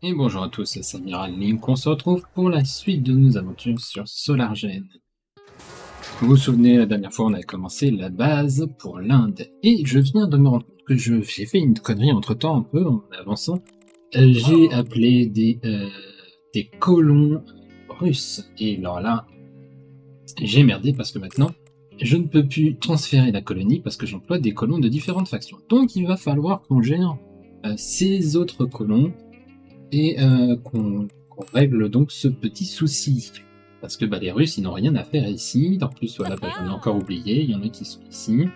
Et bonjour à tous, c'est Amiral Link. On se retrouve pour la suite de nos aventures sur SolarGen. Vous vous souvenez, la dernière fois, on avait commencé la base pour l'Inde. Et je viens de me rendre compte que j'ai fait une connerie entre temps, un peu, en avançant. Euh, j'ai appelé des, euh, des colons russes. Et alors là, j'ai merdé parce que maintenant, je ne peux plus transférer la colonie parce que j'emploie des colons de différentes factions. Donc il va falloir qu'on gère euh, ces autres colons et euh, qu'on règle donc ce petit souci. Parce que bah, les Russes, ils n'ont rien à faire ici. En plus, voilà, bah, j'en ai encore oublié. Il y en a qui sont ici.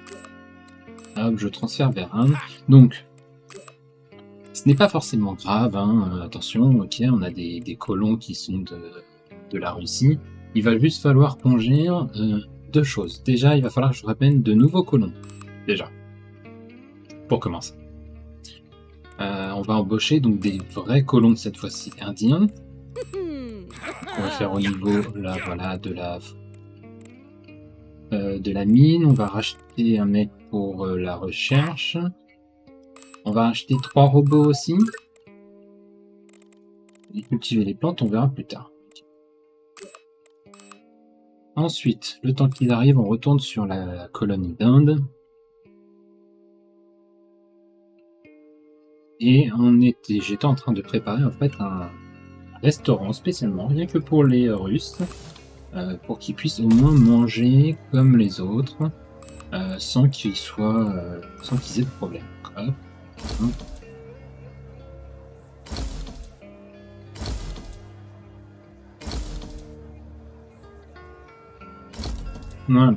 Hop, je transfère vers un. Donc, ce n'est pas forcément grave. Hein. Attention, ok, on a des, colons qui sont de, la Russie. Il va juste falloir qu'on euh, deux choses. Déjà, il va falloir que je rappelle de nouveaux colons. Déjà. Pour commencer. Euh, on va embaucher donc des vrais colons cette fois-ci indiens. On va faire au niveau là, voilà, de la euh, de la mine. On va racheter un mec pour euh, la recherche. On va acheter trois robots aussi. Et cultiver les plantes, on verra plus tard. Ensuite, le temps qu'ils arrivent, on retourne sur la colonie d'Inde. Et on était, j'étais en train de préparer en fait un restaurant spécialement, rien que pour les Russes, euh, pour qu'ils puissent au moins manger comme les autres, euh, sans qu'ils soient, euh, sans qu'ils aient de problème. Voilà. Il ne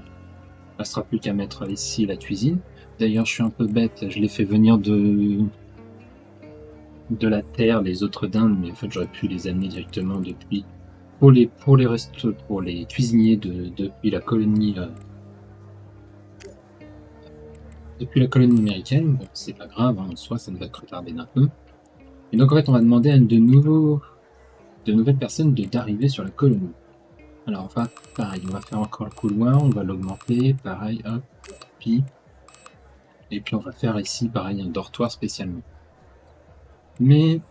restera plus qu'à mettre ici la cuisine. D'ailleurs, je suis un peu bête, je l'ai fait venir de de la terre les autres dindes, mais en fait j'aurais pu les amener directement depuis pour les pour les restes pour les cuisiniers de, depuis la colonie euh, depuis la colonie américaine. Bon, c'est pas grave, hein, en soi ça ne va que retarder un peu. Et donc en fait on va demander à de nouveaux de nouvelles personnes d'arriver sur la colonie. Alors on va pareil, on va faire encore le couloir, on va l'augmenter, pareil, hop, puis et puis on va faire ici pareil un dortoir spécialement. Mais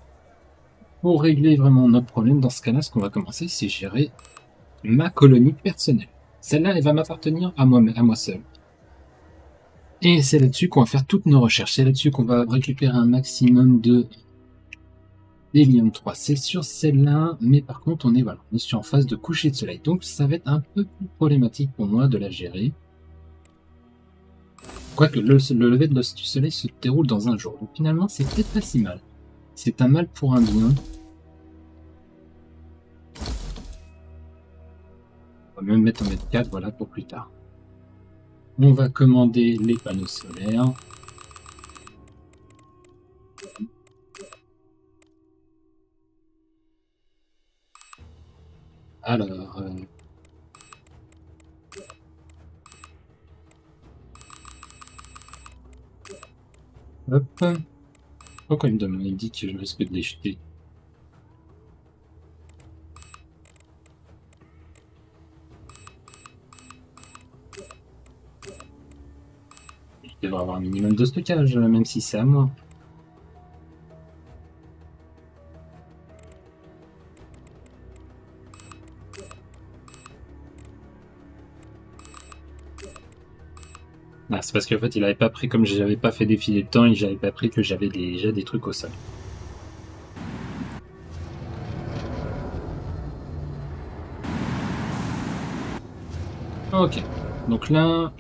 pour régler vraiment notre problème, dans ce cas-là, ce qu'on va commencer, c'est gérer ma colonie personnelle. Celle-là, elle va m'appartenir à moi, à moi seul. Et c'est là-dessus qu'on va faire toutes nos recherches. C'est là-dessus qu'on va récupérer un maximum de d'hélium 3. C'est sur celle-là, mais par contre, on est, voilà, on est sur en phase de coucher de soleil. Donc, ça va être un peu plus problématique pour moi de la gérer. Quoique le, le lever de du soleil se déroule dans un jour. Donc, finalement, c'est peut-être pas si mal. C'est un mal pour un bien. On va même mettre en mettre 4, voilà, pour plus tard. On va commander les panneaux solaires. Alors... Euh... Hop. Pourquoi il me il dit que je risque de les jeter Je devrais avoir un minimum de stockage, même si c'est à moi. Ah, c'est parce qu'en fait, il avait pas pris, comme j'avais pas fait défiler le temps, et j'avais pas pris que j'avais déjà des trucs au sol. Ok, donc là,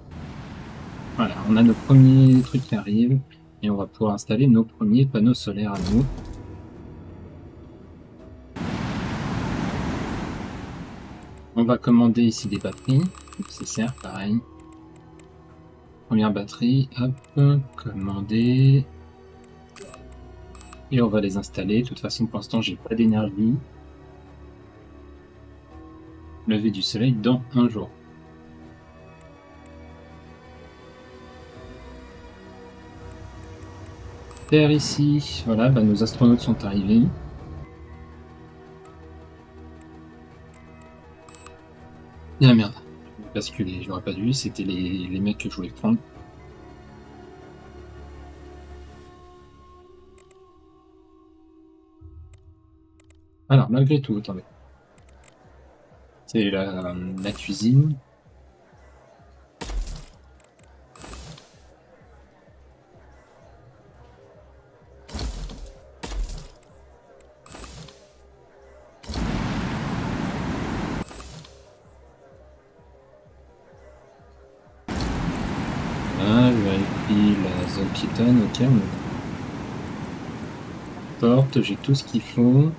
voilà, on a nos premiers trucs qui arrivent, et on va pouvoir installer nos premiers panneaux solaires à nous. On va commander ici des batteries, nécessaires, pareil. Première batterie, hop, commander. Et on va les installer. De toute façon, pour l'instant, j'ai pas d'énergie. Lever du soleil dans un jour. Terre ici. Voilà, bah, nos astronautes sont arrivés. Et la merde basculer. J'aurais pas dû, c'était les, les mecs que je voulais prendre. Alors, malgré tout, attendez. C'est la, la cuisine. Porte, j'ai tout ce qu'il faut.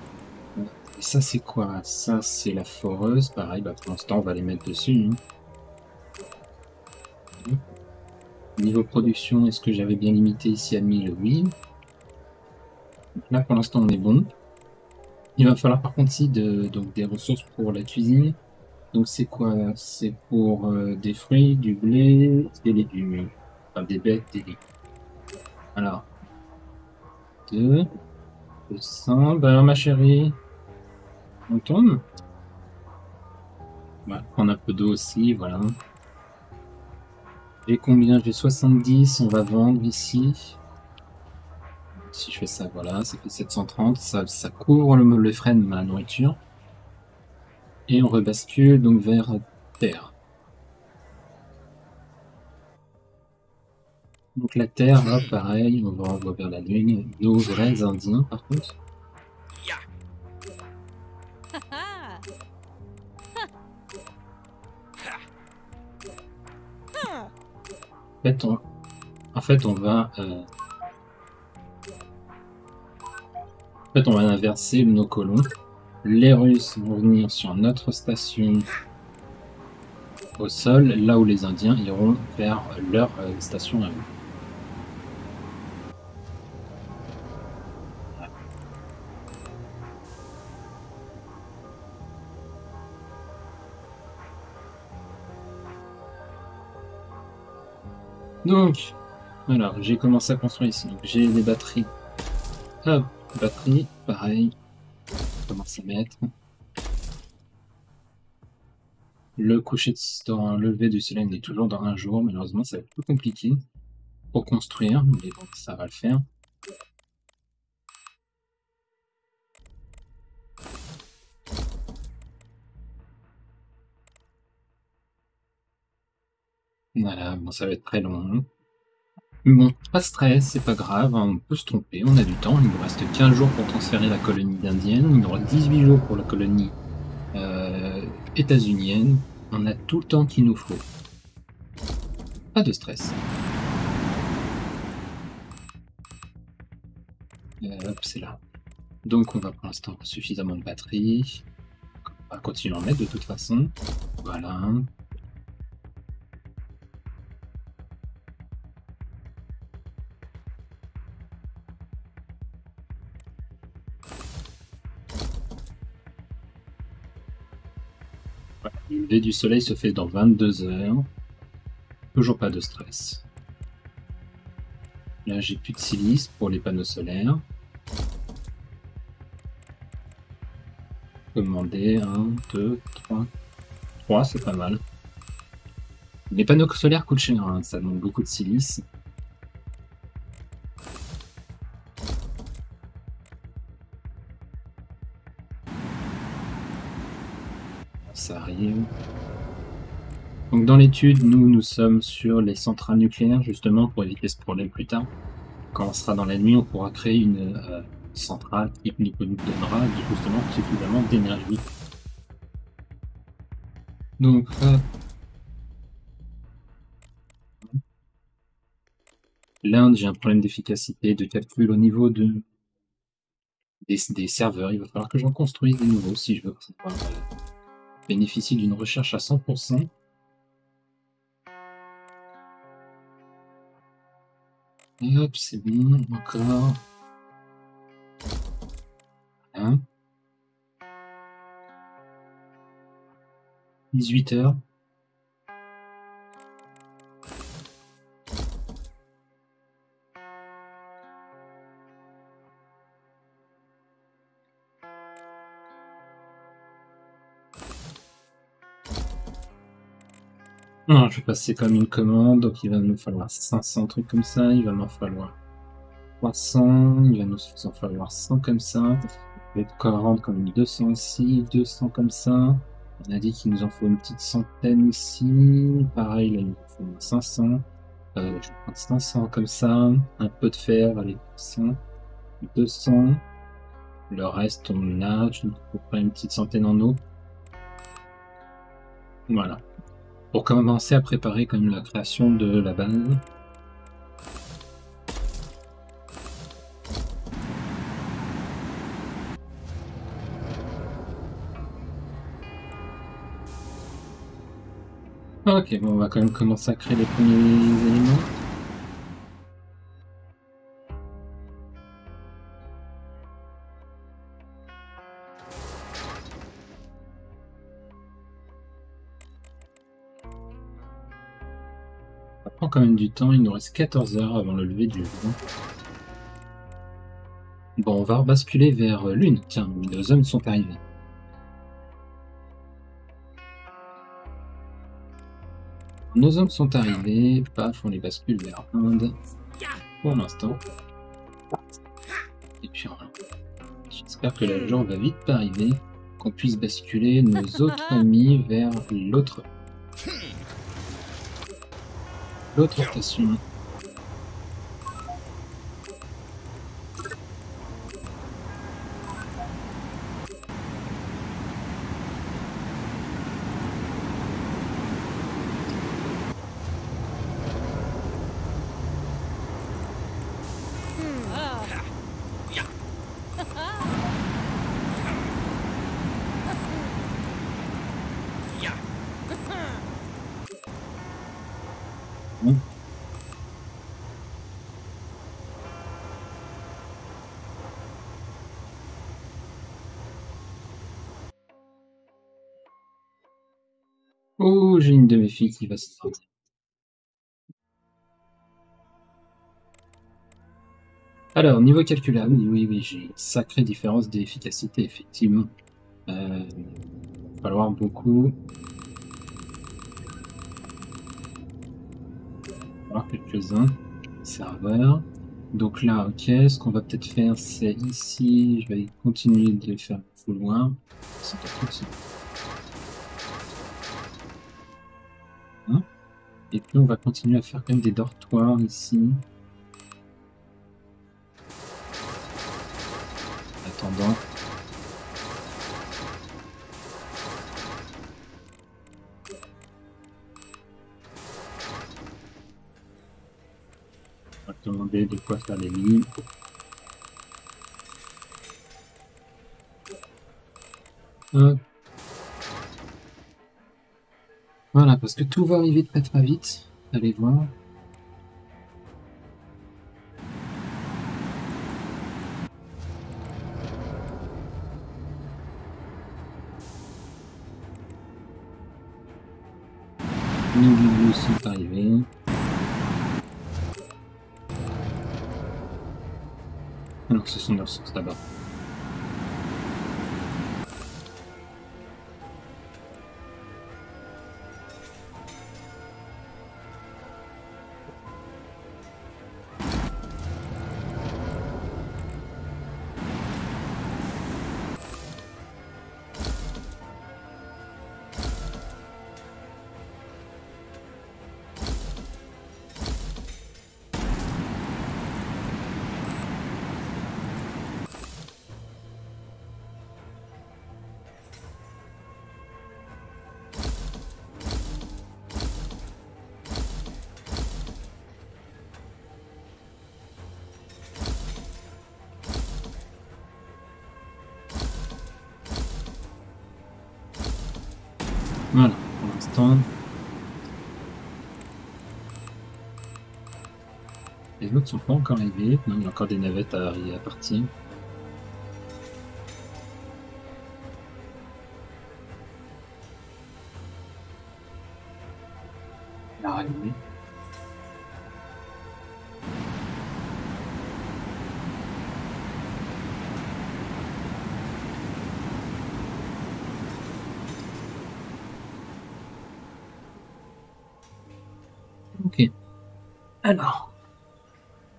Et ça, c'est quoi? Ça, c'est la foreuse. Pareil, bah, pour l'instant, on va les mettre dessus. Hein. Niveau production, est-ce que j'avais bien limité ici à 1000 Oui. là, pour l'instant, on est bon. Il va falloir par contre ici donc, des ressources pour la cuisine. Donc c'est quoi? C'est pour euh, des fruits, du blé, des légumes. Enfin, des bêtes, des légumes. Alors. Deux. Deux sang. Ben ma chérie. On tourne On va prendre un peu d'eau aussi, voilà. J'ai combien? J'ai 70, on va vendre ici. Si je fais ça, voilà, ça fait 730, ça, ça couvre le, le de ma nourriture. Et on rebascule donc vers terre. Donc la terre, là, pareil, on va, on vers la lune. Nos vrais indiens, par contre. En fait, on, en fait, on va... Euh... En fait, on va inverser nos colons. Les Russes vont venir sur notre station au sol, là où les Indiens iront vers leur euh, station à eux. Donc, alors, j'ai commencé à construire ici. j'ai les batteries. Hop, batterie, pareil. On commence à mettre? Le coucher de le lever du soleil est toujours dans un jour. Malheureusement, ça va être plus compliqué pour construire, mais bon, ça va le faire. Voilà, bon, ça va être très long. Mais bon, pas de stress, c'est pas grave, hein, on peut se tromper, on a du temps. Il nous reste 15 jours pour transférer la colonie d'indienne, il nous aura 18 jours pour la colonie euh, états-unienne. On a tout le temps qu'il nous faut. Pas de stress. Euh, hop, c'est là. Donc on va pour l'instant suffisamment de batterie. On va continuer à en mettre de toute façon. Voilà. Lever du soleil se fait dans 22 heures. Toujours pas de stress. Là, j'ai plus de silice pour les panneaux solaires. Commander 1, 2, 3. 3, c'est pas mal. Les panneaux solaires coûtent cher, hein, ça demande beaucoup de silice. Donc dans l'étude, nous, nous sommes sur les centrales nucléaires, justement, pour éviter ce problème plus tard. Quand on sera dans la nuit, on pourra créer une euh, centrale qui nous donnera justement suffisamment d'énergie. Donc, euh, l'Inde, j'ai un problème d'efficacité, de calcul au niveau de des, serveurs. Il va falloir que j'en construise des nouveaux si je veux pouvoir bénéficie d'une recherche à 100%. hop, c'est bon, encore. Hein 18 heures. Je vais passer comme une commande, donc il va nous falloir 500 trucs comme ça, il va m'en falloir 300, il va nous en falloir 100 comme ça. va être rendre comme 200 ici, 200 comme ça. On a dit qu'il nous en faut une petite centaine ici. Pareil, là, il nous faut 500. Euh, je vais prendre 500 comme ça. Un peu de fer, allez, 100. 200. Le reste, on a. Je ne pas une petite centaine en eau. Voilà. Pour commencer à préparer comme la création de la base. Ok, bon, on va quand même commencer à créer les premiers éléments. Quand même du temps, il nous reste 14 heures avant le lever du jour. Bon, on va rebasculer vers l'une. Tiens, nos hommes sont arrivés. Nos hommes sont arrivés, paf, on les bascule vers Inde pour l'instant. Et puis. J'espère que la jambe va vite arriver, qu'on puisse basculer nos autres amis vers l'autre. L'autre station. Oh, j'ai une de mes filles qui va se faire. Alors, niveau calculable, oui, oui, j'ai une sacrée différence d'efficacité, effectivement. Euh, il va falloir beaucoup. Va quelques-uns. Serveurs. Donc là, ok, ce qu'on va peut-être faire, c'est ici, je vais continuer de les faire plus loin. C'est Et puis on va continuer à faire quand même des dortoirs ici. Attendant. On va demander de quoi faire les lignes. Voilà, parce que tout va arriver très très vite. Allez voir. Les sont arrivés. Alors, ce sont leurs sources là-bas. Autres sont pas encore arrivés. Non, il y a encore des navettes à, à partir.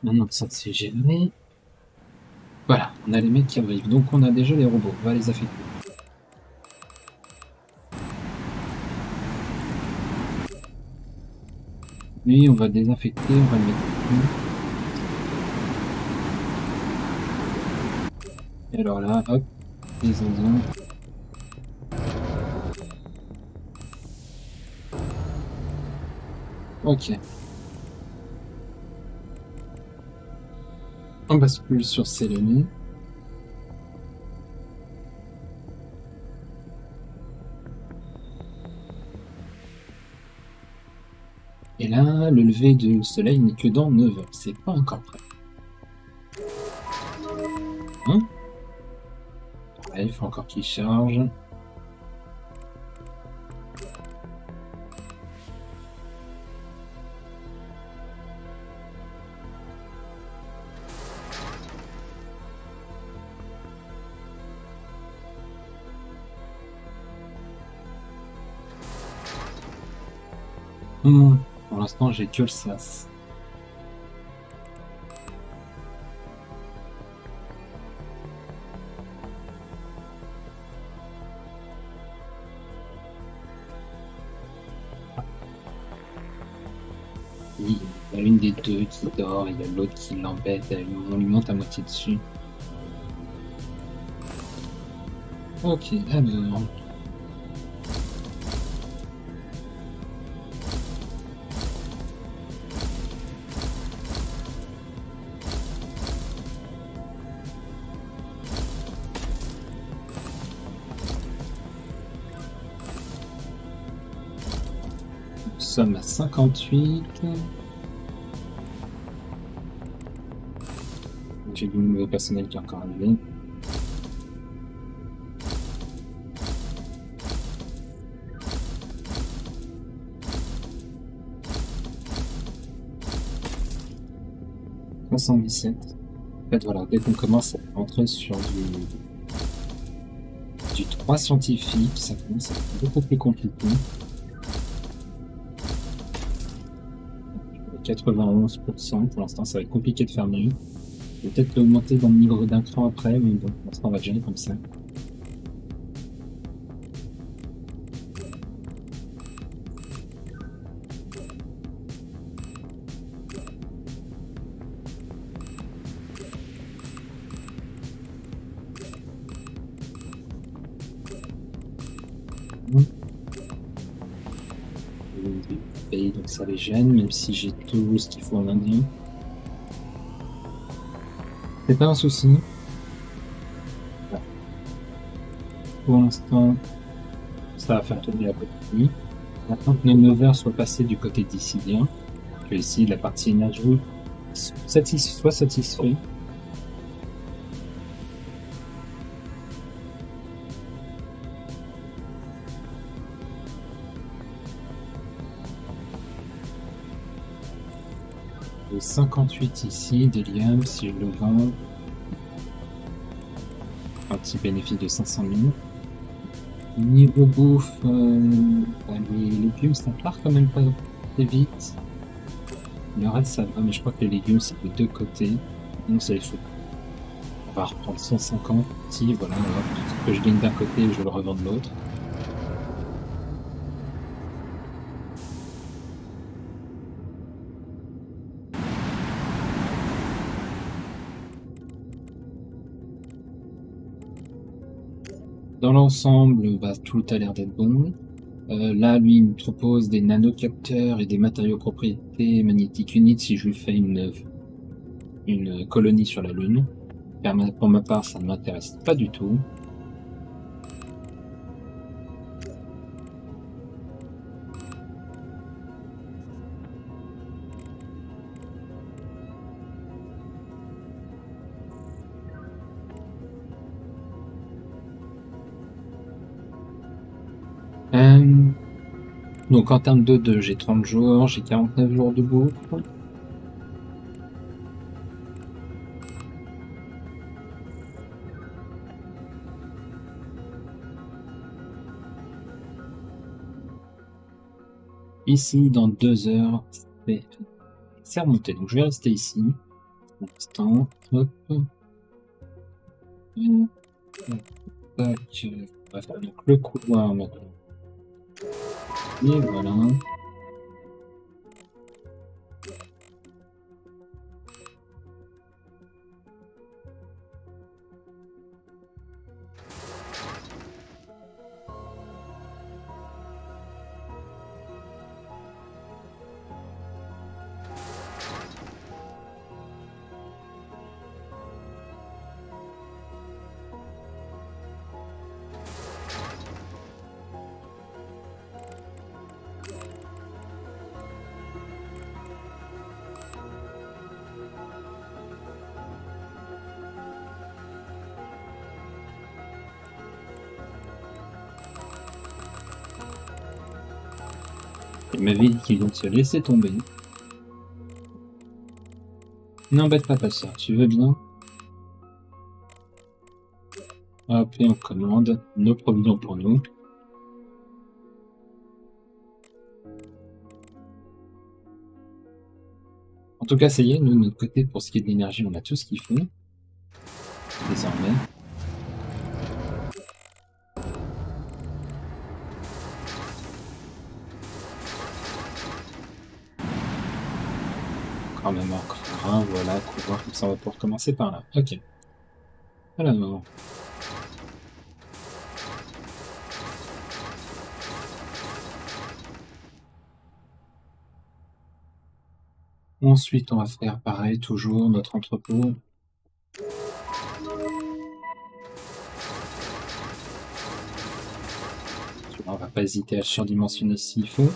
Maintenant que ça c'est géré, Voilà, on a les mecs qui arrivent. Donc on a déjà les robots. On va les affecter. Lui, on va désinfecter, on va le mettre Et alors là, hop, les Indiens. Ok. On bascule sur Sélénie. Et là, le lever du soleil n'est que dans 9 heures. C'est pas encore prêt. Hein? Il faut encore qu'il charge. J'ai que le SAS. Il y a une des deux qui dort, il y a l'autre qui l'embête, on lui monte à moitié dessus. Ok, alors... 58. J'ai du nouveau personnel qui est encore arrivé. En fait, voilà, dès qu'on commence à rentrer sur du, du 3 scientifique, ça commence à être beaucoup plus compliqué. 91%. Pour l'instant, ça va être compliqué de faire mieux. Peut-être l'augmenter dans le niveau d'un cran après, mais bon, pour l'instant, on va gérer comme ça. Ça les gêne, même si j'ai tout ce qu'il faut en indien. C'est pas un souci. Pour l'instant, ça va faire tourner la petite Maintenant que nos 9 heures soient passées du côté d'Issidien, que ici la partie énergie soit satisfait, 58 ici, d'hélium, si je le vends. Un petit bénéfice de 500 000. Niveau bouffe, euh, bah, les légumes, ça part quand même pas très vite. Le reste, ça va, mais je crois que les légumes, c'est de deux côtés. Donc, c'est fou. On va reprendre 150. Si, voilà, ce que je gagne d'un côté, je le revends de l'autre. L'ensemble, bah, tout a l'air d'être bon. Euh, là, lui, il me propose des nanocapteurs et des matériaux propriétés magnétiques uniques si je fais une, une colonie sur la Lune. Pour ma part, ça ne m'intéresse pas du tout. Donc en termes de 2, j'ai 30 jours, j'ai 49 jours de bouffe. Ici, dans 2 heures, c'est remonté. Donc je vais rester ici. Pour l'instant, hop. Faire donc le couloir maintenant. Et voilà. M'avait dit qu'ils vont se laisser tomber. N'embête pas pas ça, tu veux bien? Hop, et on commande nos provisions pour nous. En tout cas, ça y est, nous, de notre côté, pour ce qui est de l'énergie, on a tout ce qu'il faut. Désormais. On va pouvoir commencer par là. Ok. Alors. Ensuite, on va faire pareil, toujours notre entrepôt. On va pas hésiter à surdimensionner s'il faut.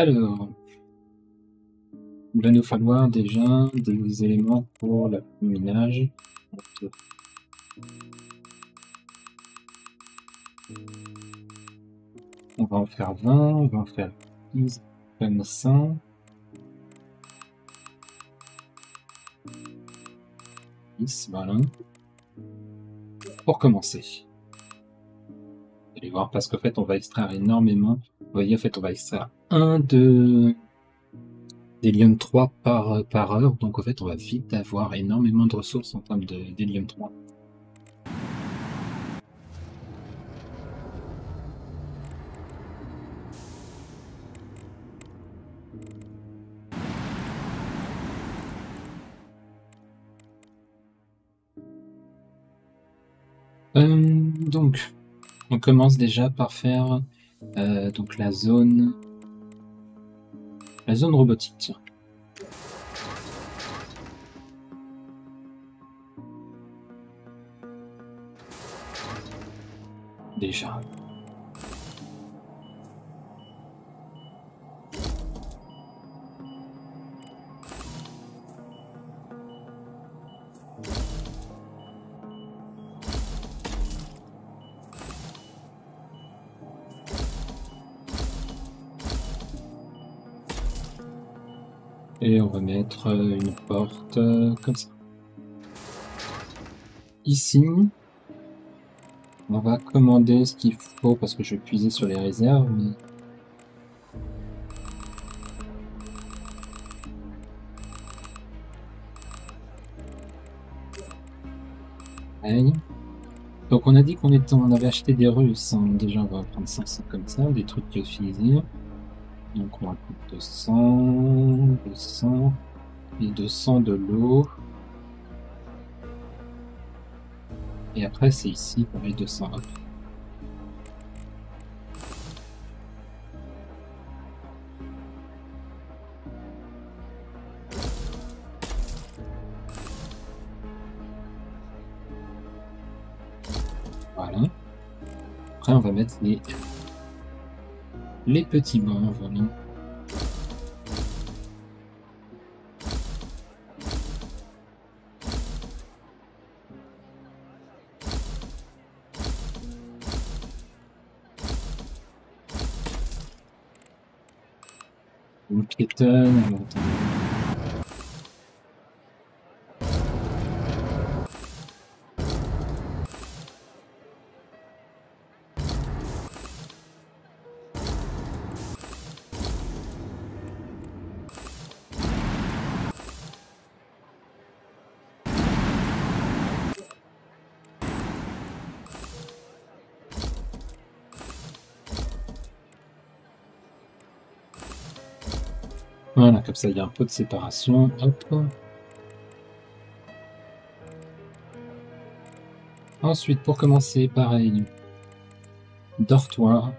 Alors, il va nous falloir déjà des éléments pour le minage. On va en faire 20, on va en faire 10 comme ça. voilà. Pour commencer. Allez voir, parce qu'en fait, on va extraire énormément. Vous voyez, en fait, on va extraire un de d'hélium 3 par, par heure. Donc, en fait, on va vite avoir énormément de ressources en termes d'hélium 3. Euh, donc, on commence déjà par faire euh, donc la zone, la zone robotique. Déjà. Va mettre euh, une porte euh, comme ça. Ici, on va commander ce qu'il faut parce que je vais puiser sur les réserves. Mais... Donc on a dit qu'on on avait acheté des Russes. Hein. Déjà on va prendre ça, comme ça, des trucs utilisés. Donc on prendre 200, 200 et 200 de l'eau. Et après c'est ici pour les 200 Voilà. Après on va mettre les les petits bancs, voilà. Une piétonne, Voilà, comme ça il y a un peu de séparation. Ensuite, pour commencer, pareil. Dortoir.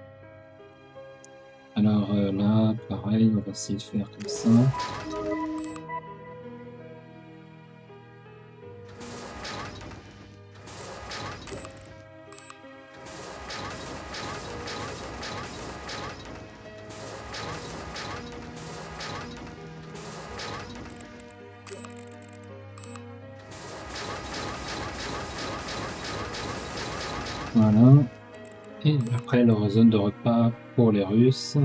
Alors euh, là, pareil, on va essayer de faire comme ça. Zone de repas pour les Russes.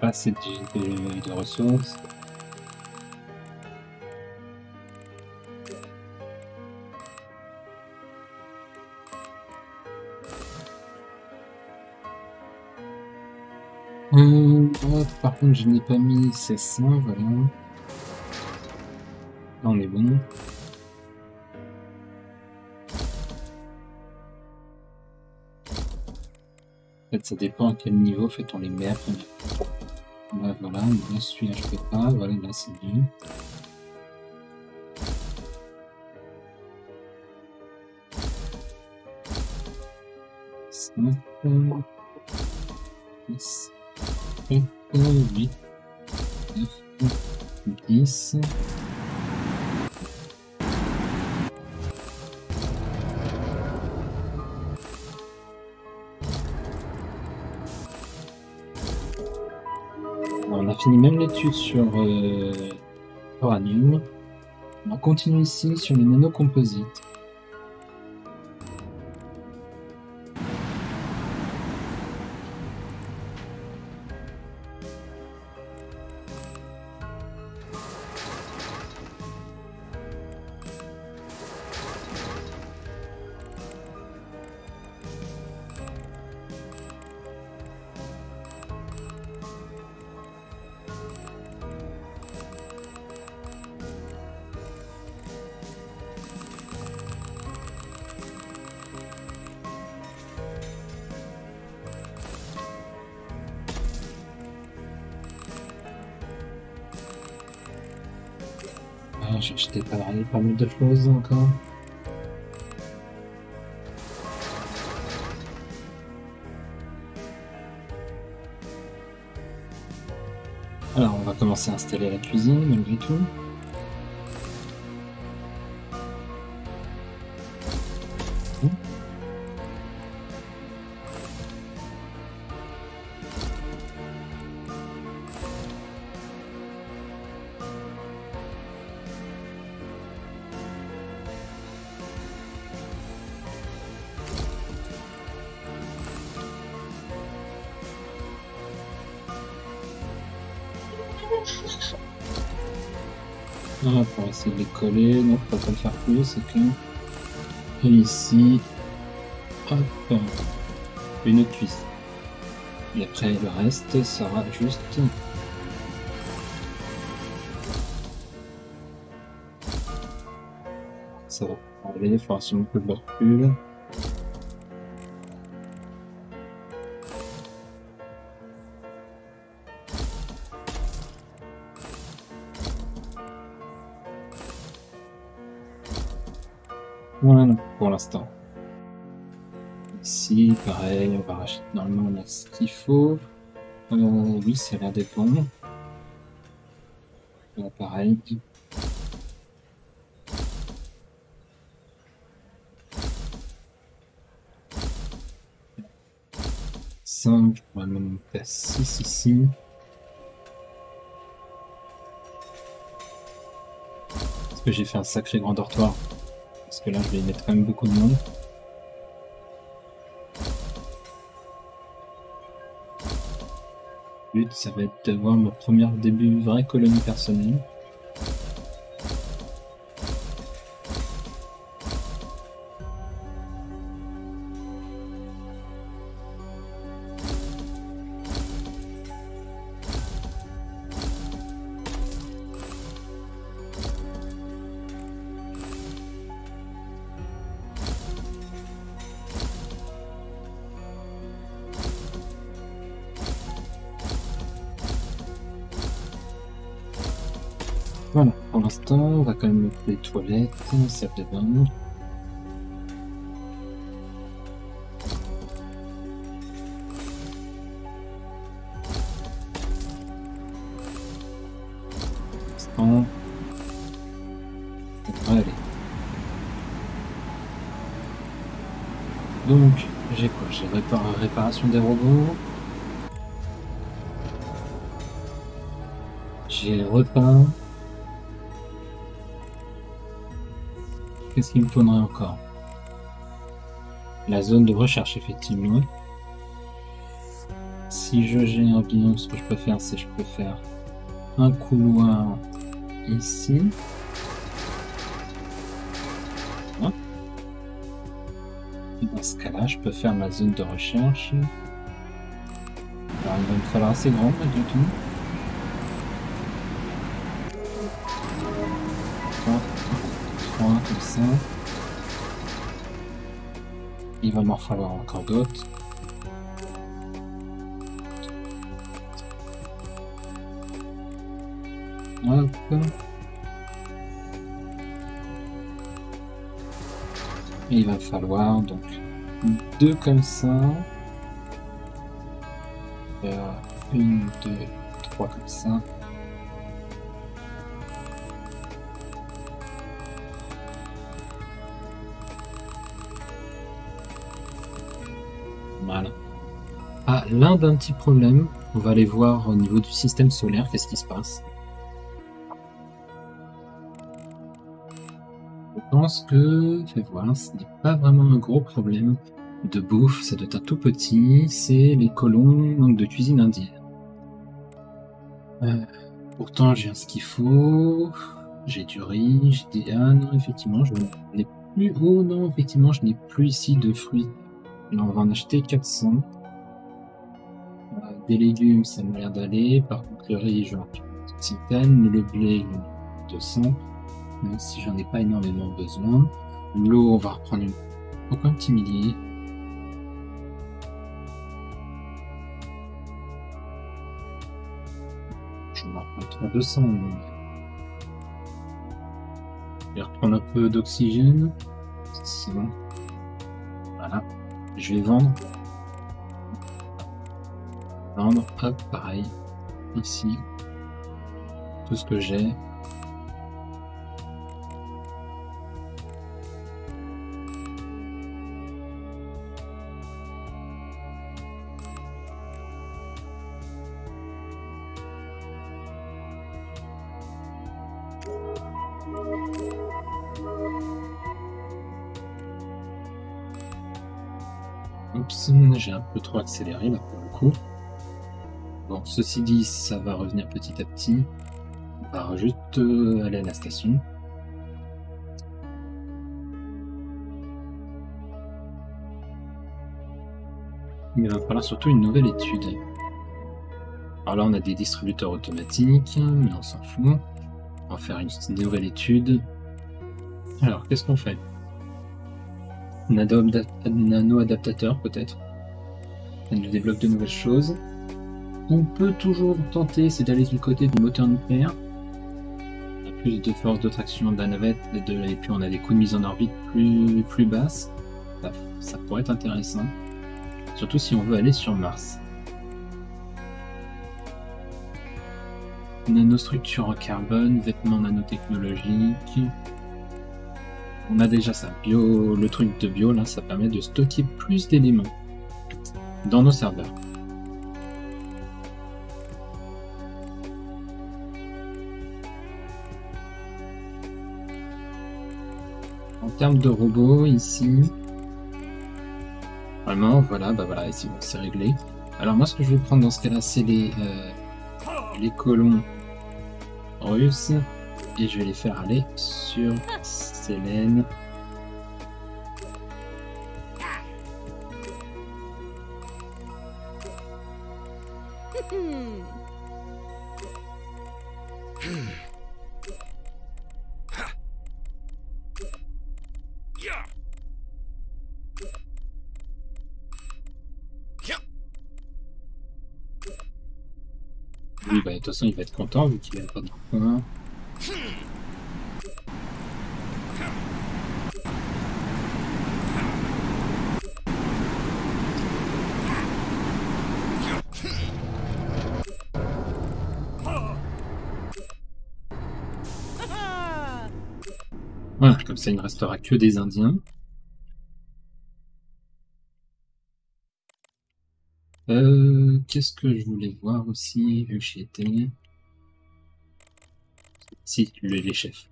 Pas assez de, ressources. Hum, par contre, je n'ai pas mis ces 100, voilà on est bon. En fait, ça dépend à quel niveau fait-on les met voilà, là, celui-là, je peux pas. Voilà, là, c'est bien. Sur euh. On continue ici sur les nanocomposites. J'ai acheté pas, pas mal de choses encore. Alors on va commencer à installer la cuisine malgré tout. Coller, non, on va pas le faire plus, c'est que. Et ici, hop, une cuisse. Et après, le reste sera juste. Ça va aller, il faudra sûrement que je le recule. Pareil, on va racheter normalement on ce qu'il faut. Euh, oui, ça a l'air d'être bon. Là, pareil. Cinq, je pourrais même monter à 6 ici. Parce que j'ai fait un sacré grand dortoir. Parce que là, je vais y mettre quand même beaucoup de monde. Ça va être d'avoir mon premier début vraie colonie personnelle. Voilà, pour l'instant, on va quand même mettre les toilettes, salle de bain. Allez. Donc, j'ai quoi? J'ai répar- réparation des robots. J'ai le Qu'est-ce qu'il me faudrait encore La zone de recherche, effectivement. Si je gère bien, ce que je peux faire, c'est je peux faire un couloir ici. Voilà. Et dans ce cas-là, je peux faire ma zone de recherche. Alors, il va me falloir assez grand, du tout. Il va m'en falloir encore d'autres. Hop. Il va falloir donc deux comme ça. Faire une, deux, trois comme ça. Ah, l'un d'un petit problème. On va aller voir au niveau du système solaire qu'est-ce qui se passe. Je pense que, fais voir, ce n'est pas vraiment un gros problème de bouffe, ça doit être un tout petit, c'est les colons donc, de cuisine indienne. Euh, pourtant j'ai ce qu'il faut, j'ai du riz, j'ai des ânes, effectivement je n'ai plus, oh non, effectivement je n'ai plus ici de fruits. On va en acheter 400. Des légumes ça m'a l'air d'aller, par contre le riz genre centaine, le blé 200 même si j'en ai pas énormément besoin. L'eau, on va reprendre une... encore un petit millier. Je vais en reprendre 200. Je vais reprendre un peu d'oxygène. C'est bon. Voilà. Je vais vendre. Hop, pareil. Ici. Tout ce que j'ai. J'ai un peu trop accéléré là pour le coup. Ceci dit, ça va revenir petit à petit. On va juste euh, aller à la station. Il va falloir surtout une nouvelle étude. Alors là, on a des distributeurs automatiques, mais on s'en fout. On va faire une nouvelle étude. Alors, qu'est-ce qu'on fait? Nano-adaptateur, peut-être. Ça nous débloque de nouvelles choses. On peut toujours tenter, c'est d'aller du côté du moteur nucléaire. On a plus de force de traction de la navette, et puis on a des coûts de mise en orbite plus, plus basses. Ça, ça pourrait être intéressant. Surtout si on veut aller sur Mars. Nanostructure en carbone, vêtements nanotechnologiques. On a déjà ça. Bio, le truc de bio, là, ça permet de stocker plus d'éléments dans nos serveurs. Termes de robots, ici, vraiment, voilà, bah voilà, c'est réglé. Alors moi, ce que je vais prendre dans ce cas-là, c'est les, euh, les colons russes et je vais les faire aller sur Sélène. bah, de toute façon, il va être content vu qu'il a pas de point. Voilà, comme ça il ne restera que des Indiens. Euh, Qu'est-ce que je voulais voir aussi, vu que j'y étais? Si, les, les chefs.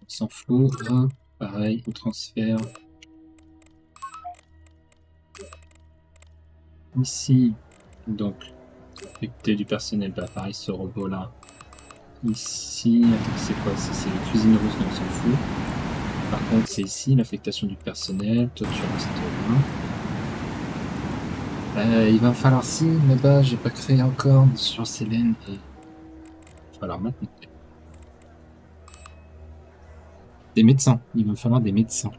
On s'en fout. Hop, pareil, on transfère. Ici, donc, affecté du personnel, bah pareil, ce robot-là. Ici, c'est quoi? C'est les cuisines russes, donc on s'en fout. Par contre, c'est ici l'affectation du personnel. Toi, tu. Euh, il va falloir si là-bas j'ai pas créé encore sur Célène et il va falloir maintenant. Des médecins, il va falloir des médecins.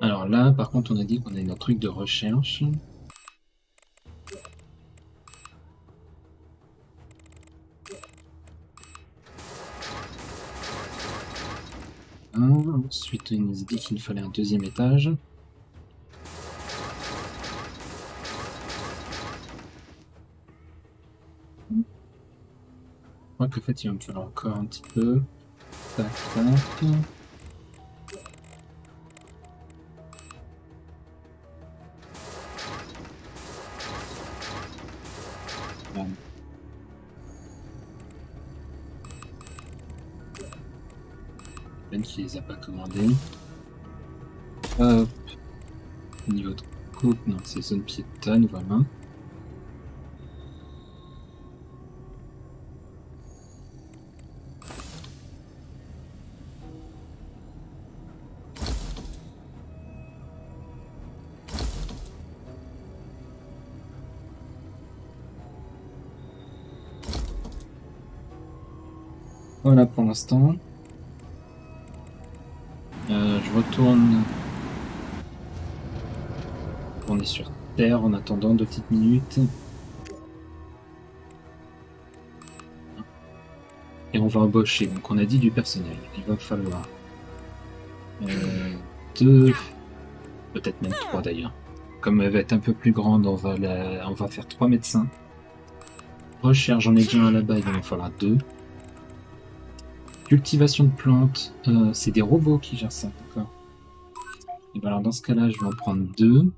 Alors là, par contre, on a dit qu'on a notre truc de recherche. Ensuite, il nous dit qu'il fallait un deuxième étage. Je crois qu'en fait, il va me falloir encore un petit peu. Tac, tac. Les a pas commandés. Hop. Niveau de coupe, non, c'est zone piétonne, voilà. Voilà pour l'instant. Euh, je retourne. On est sur Terre en attendant deux petites minutes. Et on va embaucher. Donc on a dit du personnel. Il va falloir euh, deux, peut-être même trois d'ailleurs. Comme elle va être un peu plus grande, on va, la... on va faire trois médecins. Recherche, j'en ai déjà un là-bas, il va en falloir deux. Cultivation de plantes, euh, c'est des robots qui gèrent ça, d'accord. Et ben alors dans ce cas-là, je vais en prendre deux.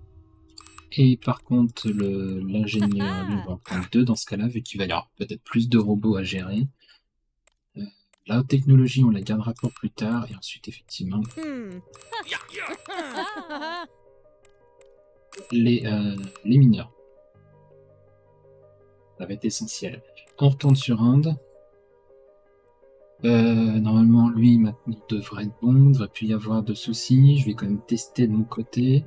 Et par contre, l'ingénieur, lui, va en prendre deux dans ce cas-là, vu qu'il va y avoir peut-être plus de robots à gérer. Euh, la haute technologie, on la gardera pour plus tard. Et ensuite, effectivement, les, euh, les mineurs. Ça va être essentiel. On retourne sur Inde. Euh, normalement, lui, maintenant, devrait être bon. Il ne devrait plus y avoir de soucis. Je vais quand même tester de mon côté.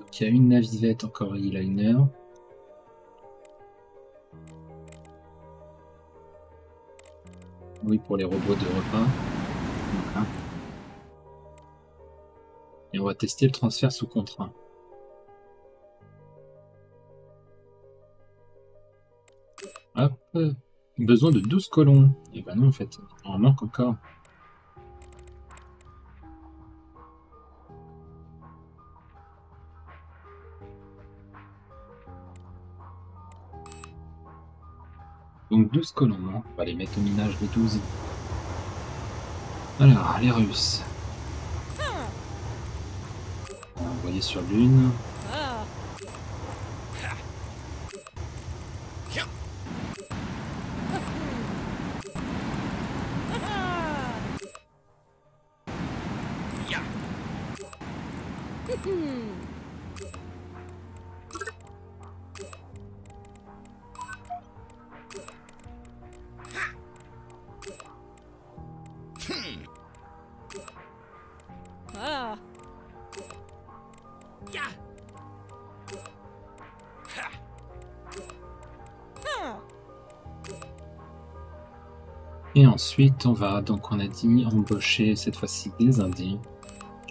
Donc, il y a une navivette encore, heure. Oui, pour les robots de repas. Et on va tester le transfert sous contrat. Hop. Besoin de 12 colons. Et ben non, en fait, on en manque encore. Donc 12 colons, hein. on va les mettre au minage des 12. Alors, les Russes. Envoyer sur l'une. Ensuite, on va, donc on a dit, embaucher cette fois-ci des Indiens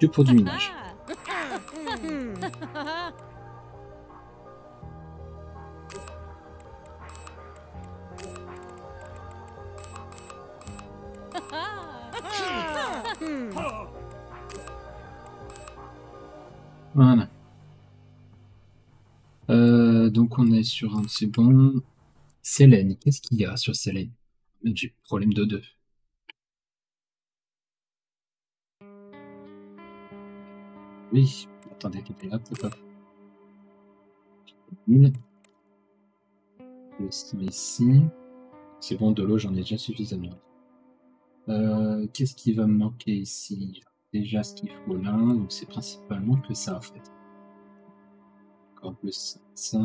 que pour du minage. Voilà. Euh, donc on est sur un de ces bons. Célène, qu'est-ce qu'il y a sur Célène J'ai problème de deux. Attendez, là, pourquoi Le ici. C'est bon, de l'eau, j'en ai déjà suffisamment. Euh, Qu'est-ce qui va me manquer ici? Déjà ce qu'il faut là, donc c'est principalement que ça en fait. Encore plus ça.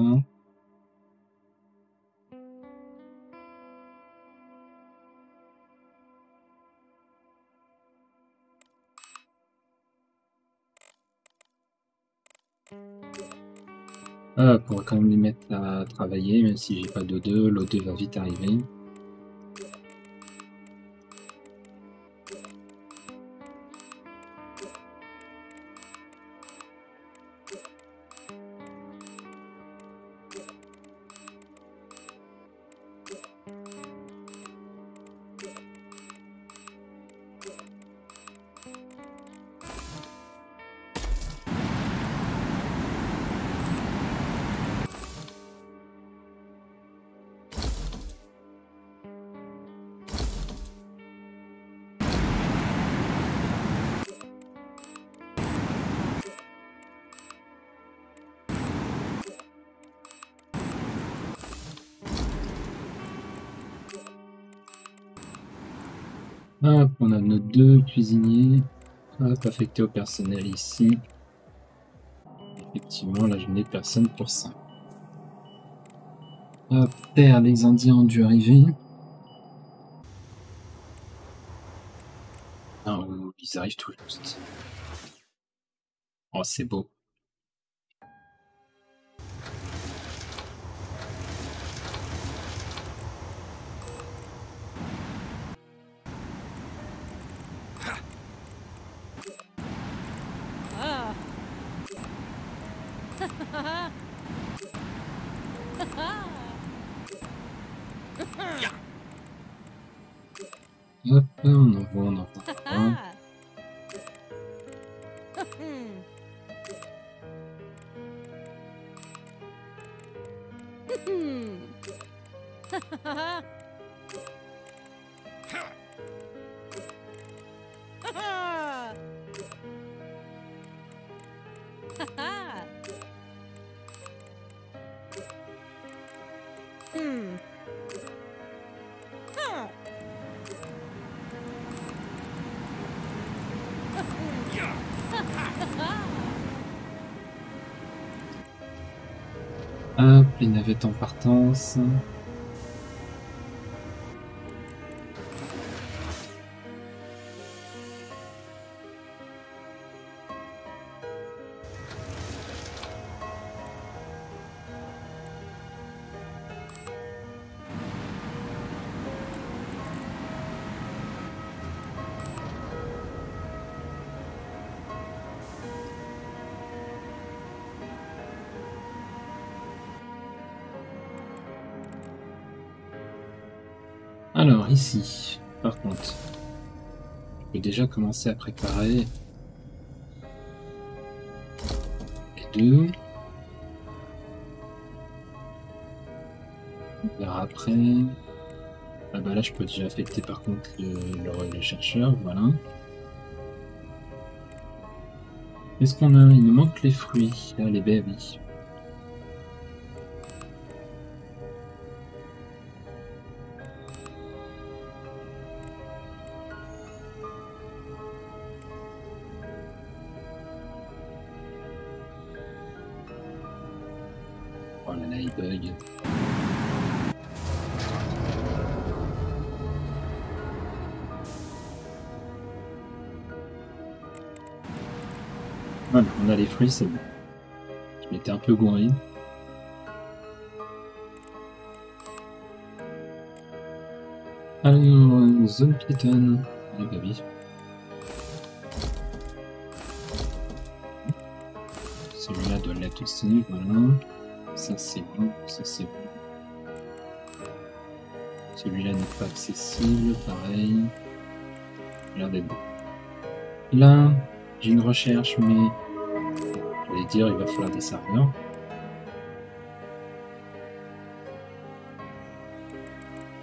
Ah, on va quand même les mettre à travailler, même si j'ai pas d'O2, l'O2 va vite arriver. Au personnel ici. Effectivement, là, je n'ai personne pour ça. Les Indiens ont dû arriver. Ils arrivent tout juste. Oh, c'est beau. Hop, on envoie, on envoie. Hein. Hop, les navettes en partance. Par contre, je peux déjà commencer à préparer les deux. On verra après. Ah bah là je peux déjà affecter par contre le, le, chercheur, voilà. Qu'est-ce qu'on a Il nous manque les fruits. Ah, les baies. Fruits, c'est bon. Je m'étais un peu gouré. Alors, zone piétonne. Allez, baby. Celui-là doit l'être aussi, voilà. Ça c'est bon, ça c'est bon. Celui-là n'est pas accessible, pareil. D'être bon. Là, j'ai une recherche, mais dire il va falloir des serveurs.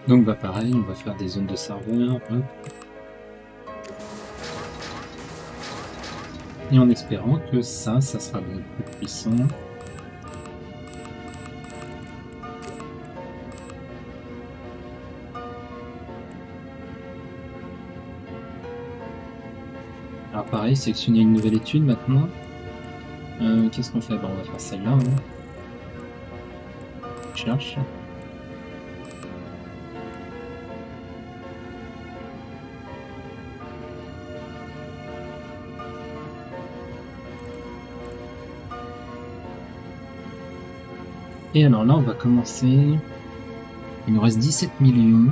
Donc bah pareil, on va faire des zones de serveurs. Et en espérant que ça, ça sera beaucoup plus puissant. Alors pareil, sélectionner une nouvelle étude maintenant. Euh, qu'est-ce qu'on fait? On va faire celle-là. Hein. Cherche. Et alors là, on va commencer. Il nous reste 17 millions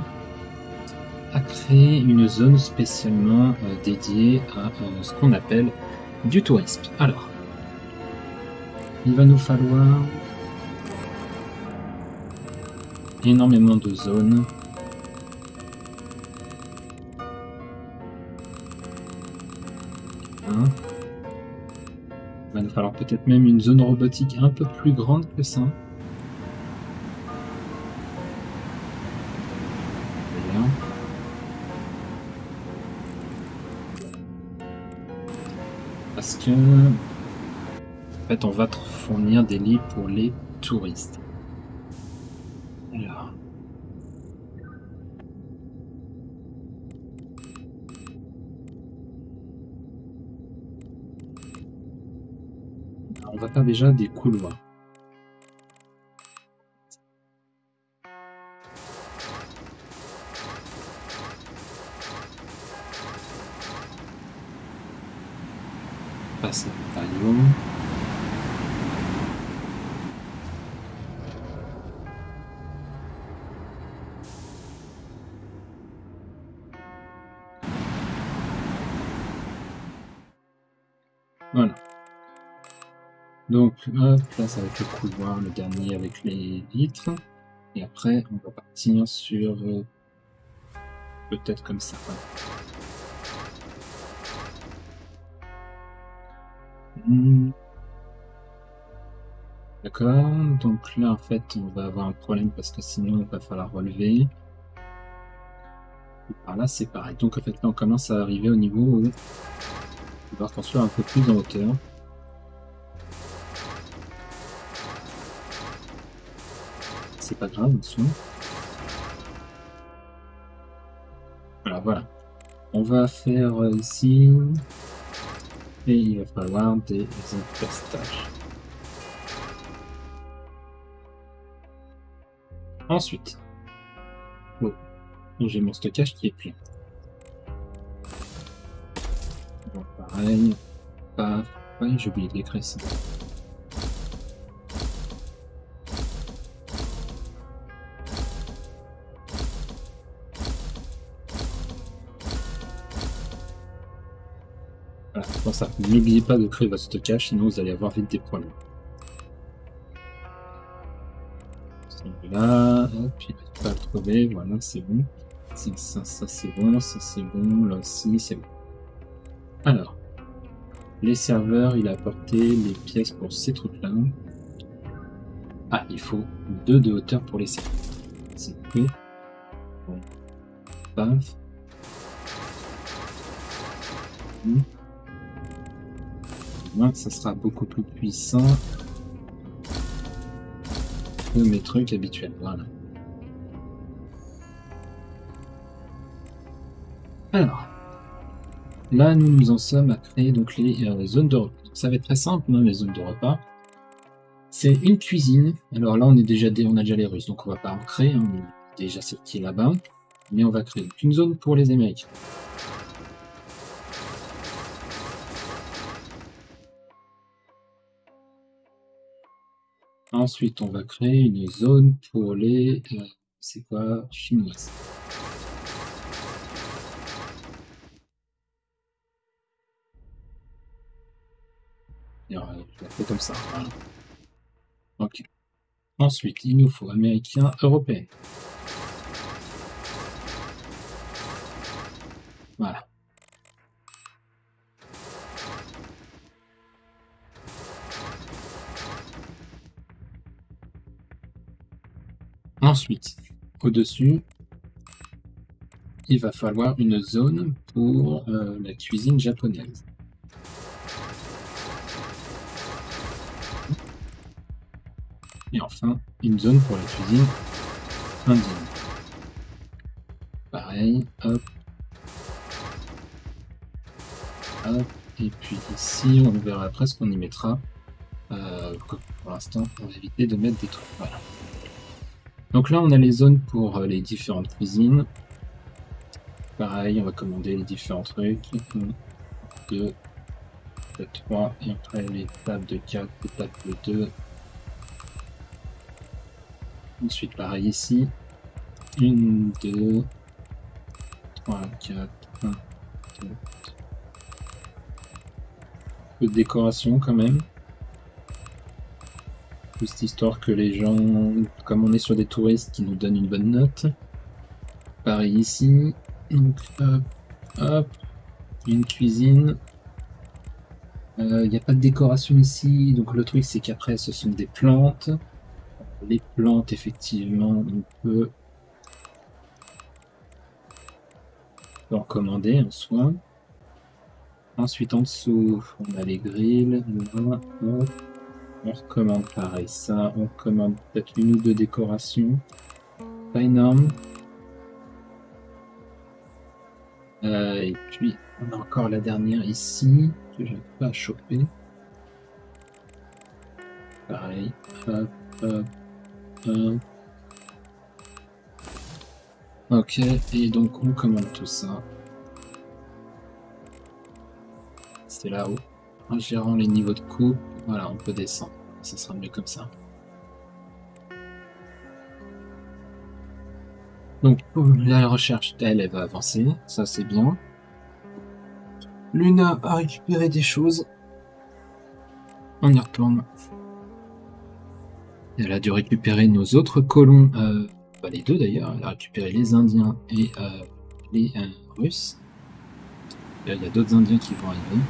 à créer une zone spécialement euh, dédiée à euh, ce qu'on appelle du tourisme. Alors, il va nous falloir énormément de zones. Hein. Il va nous falloir peut-être même une zone robotique un peu plus grande que ça. Parce que fait on va fournir des lits pour les touristes. Alors. On va faire déjà des couloirs. Donc, hop, là, ça va être le couloir, le dernier avec les vitres. Et après, on va partir sur... Euh, peut-être comme ça. Hmm. D'accord, donc là en fait on va avoir un problème parce que sinon il va falloir relever. Et par là c'est pareil, donc en fait là on commence à arriver au niveau où on va construire un peu plus en hauteur. C'est pas grave, en Alors voilà. On va faire ici. Et il va falloir des interstages. Ensuite. Oh. J'ai mon stockage qui est plein. pareil. J'ai oublié de l'écrire N'oubliez pas de créer votre stockage, sinon vous allez avoir vite des problèmes. Là, pas voilà, c'est bon. Ça, ça c'est bon, ça c'est bon, là aussi c'est bon. Alors, les serveurs, il a apporté les pièces pour ces trucs-là. Ah, il faut deux de hauteur pour les serveurs. C'est fait. Bon. Paf. Moi, ça sera beaucoup plus puissant que mes trucs habituels. Voilà. Alors. Là, nous en sommes à créer donc les euh, zones de repas. Ça va être très simple, hein, les zones de repas. C'est une cuisine. Alors là, on est déjà on a déjà les Russes, donc on va pas en créer. Hein, déjà celle qui est là-bas, mais on va créer une zone pour les Américains. Ensuite, on va créer une zone pour les, euh, c'est quoi, chinoises. fais comme ça. Ok. Ensuite, il nous faut américain, européen. Ensuite, au-dessus, il va falloir une zone pour euh, la cuisine japonaise. Et enfin, une zone pour la cuisine indienne. Pareil, hop. Hop. Et puis ici, on verra après ce qu'on y mettra. Euh, pour l'instant, on va éviter de mettre des trucs. Voilà. Donc là, on a les zones pour euh, les différentes cuisines. Pareil, on va commander les différents trucs. 1, 2, 3, et après les tables de 4, les tables de 2. Ensuite, pareil ici. 1, 2, 3, 4, 1, 2, peu de décoration quand même. Juste histoire que les gens, comme on est sur des touristes, qui nous donnent une bonne note. Pareil ici. Donc hop, hop, une cuisine. Il euh, n'y a pas de décoration ici, donc le truc c'est qu'après ce sont des plantes. Les plantes, effectivement, on peut en commander en soi. Ensuite, en dessous, on a les grilles. On recommande pareil ça. On commande peut-être une ou deux décorations. Pas énorme. Euh, et puis, on a encore la dernière ici, que n'ai pas choper. Pareil. Hop, hop, hop. Ok, et donc on commande tout ça. c'est là-haut. En gérant les niveaux de coupe, voilà, on peut descendre. Ça sera mieux comme ça. Donc la recherche d'elle, elle va avancer, ça c'est bien. Luna a récupéré des choses. On y retourne. Elle a dû récupérer nos autres colons, euh, les deux d'ailleurs. Elle a récupéré les Indiens et euh, les euh, Russes. Il y a d'autres Indiens qui vont arriver.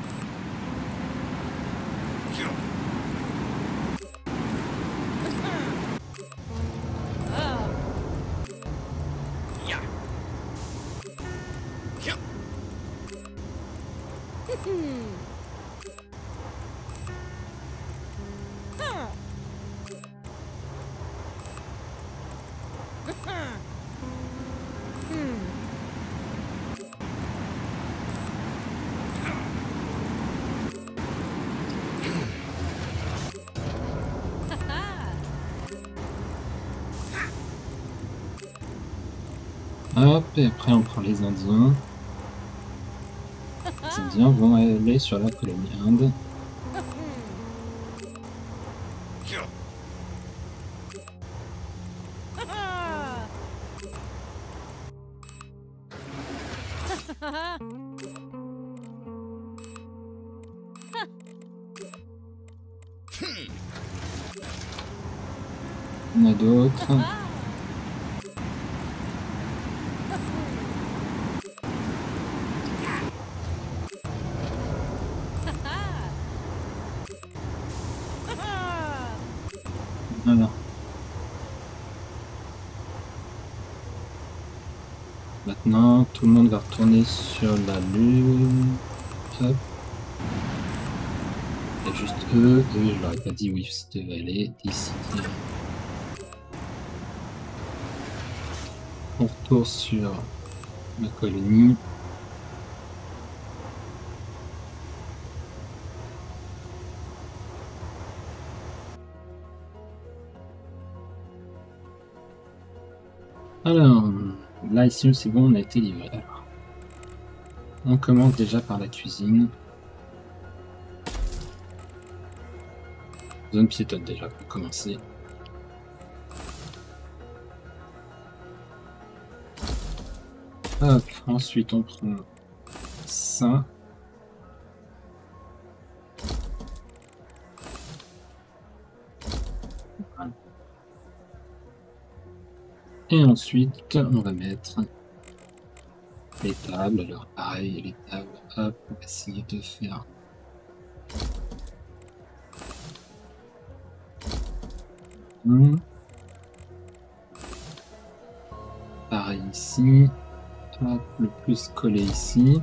Prend les Indiens. Les Indiens vont aller sur la colonie dit où ils devaient aller. On retourne sur ma colonie. Alors, là ici c'est bon, on a été livré. Alors, on commence déjà par la cuisine. Zone piétonne déjà pour commencer. Hop, ensuite on prend ça. Et ensuite, on va mettre les tables. Alors pareil, les tables, hop, on va essayer de faire Pareil ici. Le plus collé ici.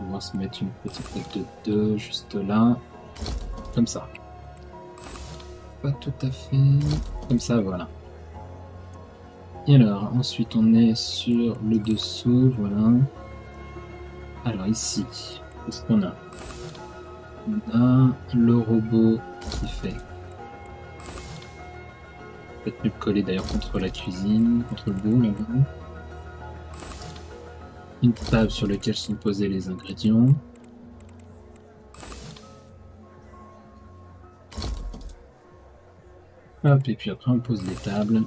On va se mettre une petite tête de 2 juste là. Comme ça. Pas tout à fait. Comme ça, voilà. Et alors, ensuite on est sur le dessous, voilà. Alors ici, qu'est-ce qu'on a? On a le robot qui fait peut-être mieux coller d'ailleurs contre la cuisine, contre le bout là-bas. Une table sur laquelle sont posés les ingrédients. Hop, et puis après on pose les tables.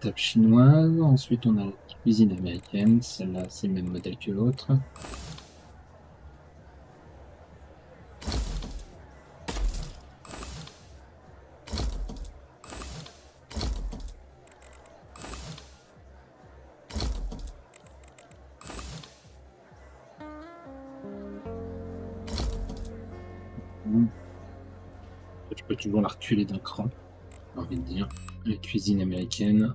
Table chinoise, ensuite on a la cuisine américaine, celle-là c'est le même modèle que l'autre. Je peux toujours la reculer d'un cran envie de dire. La cuisine américaine.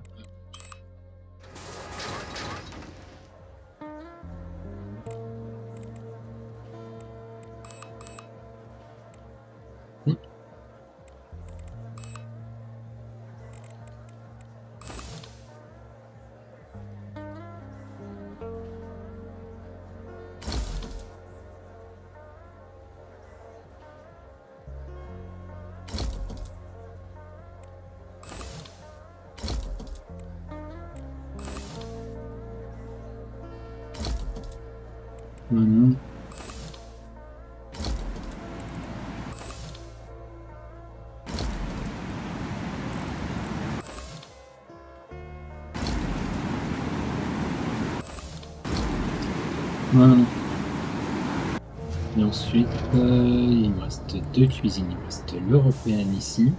Et ensuite, euh, il me reste deux cuisines. Il me reste l'européenne ici.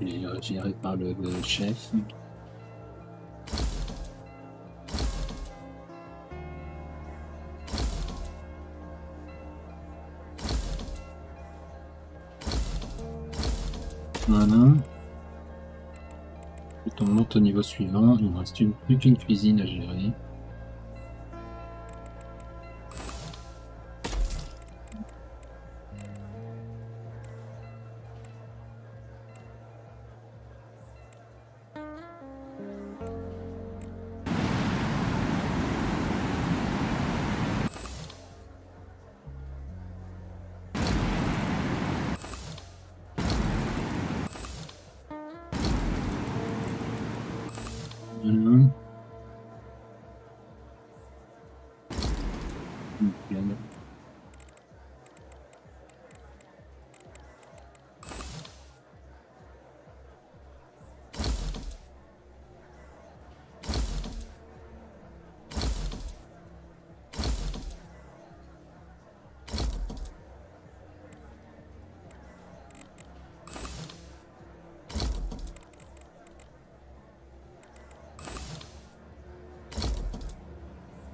Est gérée par le, chef. Voilà. On monte au niveau suivant. Il ne reste plus qu'une cuisine à gérer.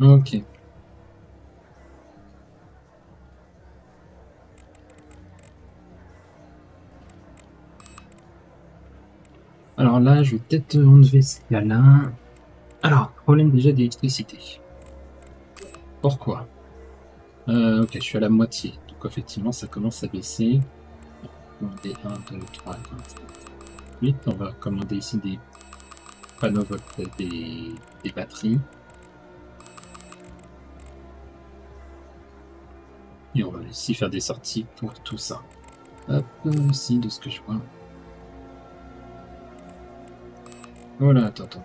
Ok. Alors là, je vais peut-être enlever ce qu'il y a là. Alors, problème déjà d'électricité. Pourquoi? Euh, Ok, je suis à la moitié. Donc effectivement, ça commence à baisser. On va commander 1, 2, 3, 4, 5, 8. On va commander ici des panneaux des, des batteries. Et on va ici faire des sorties pour tout ça. Hop, ici, de ce que je vois. Voilà, attends, attends.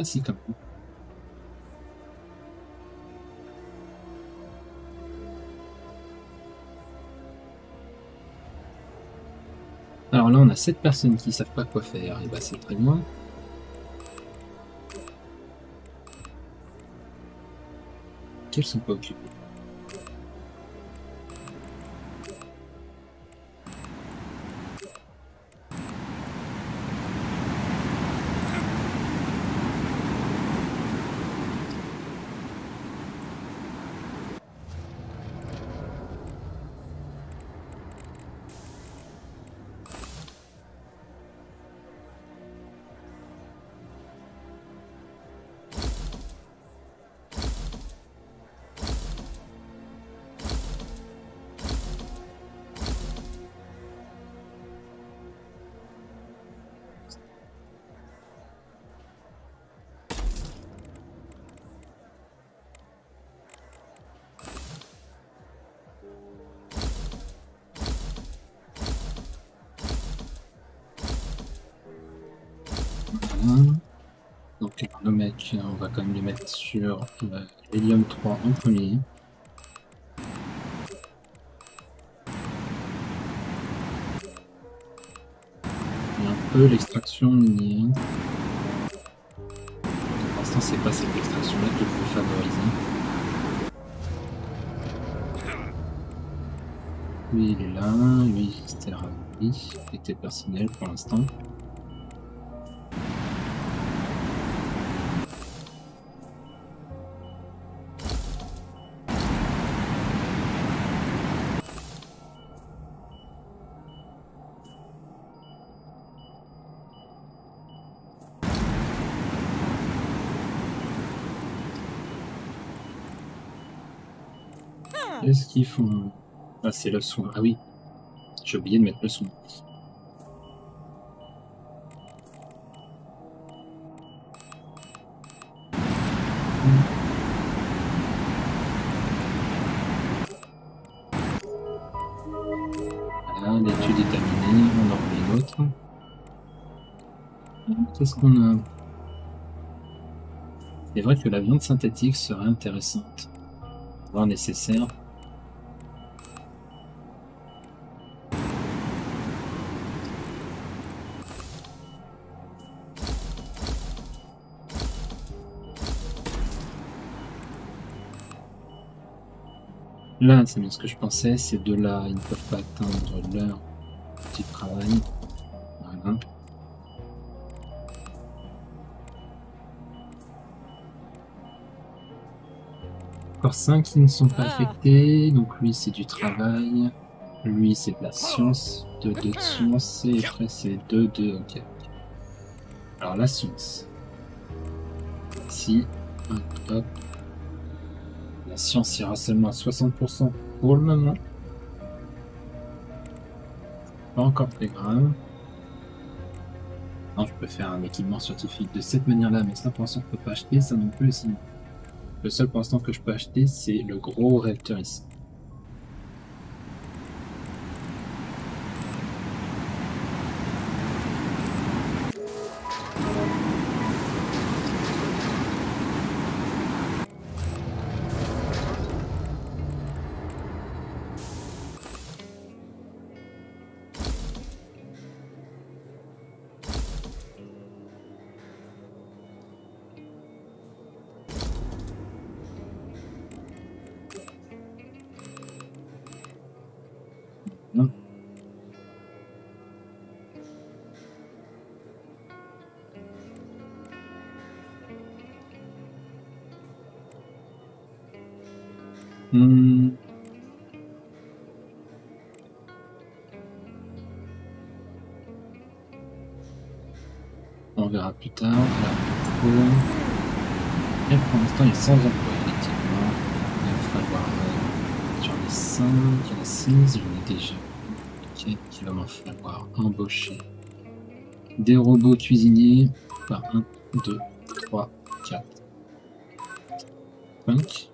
Ah si, comme là, on a 7 personnes qui savent pas quoi faire, et bah c'est très bien. Qu'elles sont pas occupées. On va quand même le mettre sur euh, l'hélium 3 en premier. Et un peu l'extraction minière. Pour l'instant c'est pas cette extraction là que je veux favoriser. Lui il est là, lui c'était ravi, était personnel pour l'instant. Ah, c'est le son. Ah oui, j'ai oublié de mettre le son. Voilà, l'étude est terminée, on en remet une autre. Qu'est-ce qu'on a? C'est vrai que la viande synthétique serait intéressante. Voire nécessaire. Là, c'est bien ce que je pensais, ces deux-là, ils ne peuvent pas atteindre leur petit travail. Voilà. Encore 5 qui ne sont pas affectés, donc lui c'est du travail, lui c'est de la science, 2 de science, et après c'est 2 de... Ok. Alors la science. Si, hop, hop, la science ira seulement à 60% pour le moment. Pas encore très grave. Non, je peux faire un équipement scientifique de cette manière-là, mais ça pour l'instant je peux pas acheter, ça non plus sinon. Le seul pour l'instant que je peux acheter, c'est le gros réacteur ici. Plus tard. Voilà. Et pour l'instant, il est sans emploi, effectivement. Il va falloir. Euh, j'en ai 5, il y en a 6, j'en ai déjà. Ok, il va m'en falloir embaucher des robots cuisiniers par 1, 2, 3, 4, 5.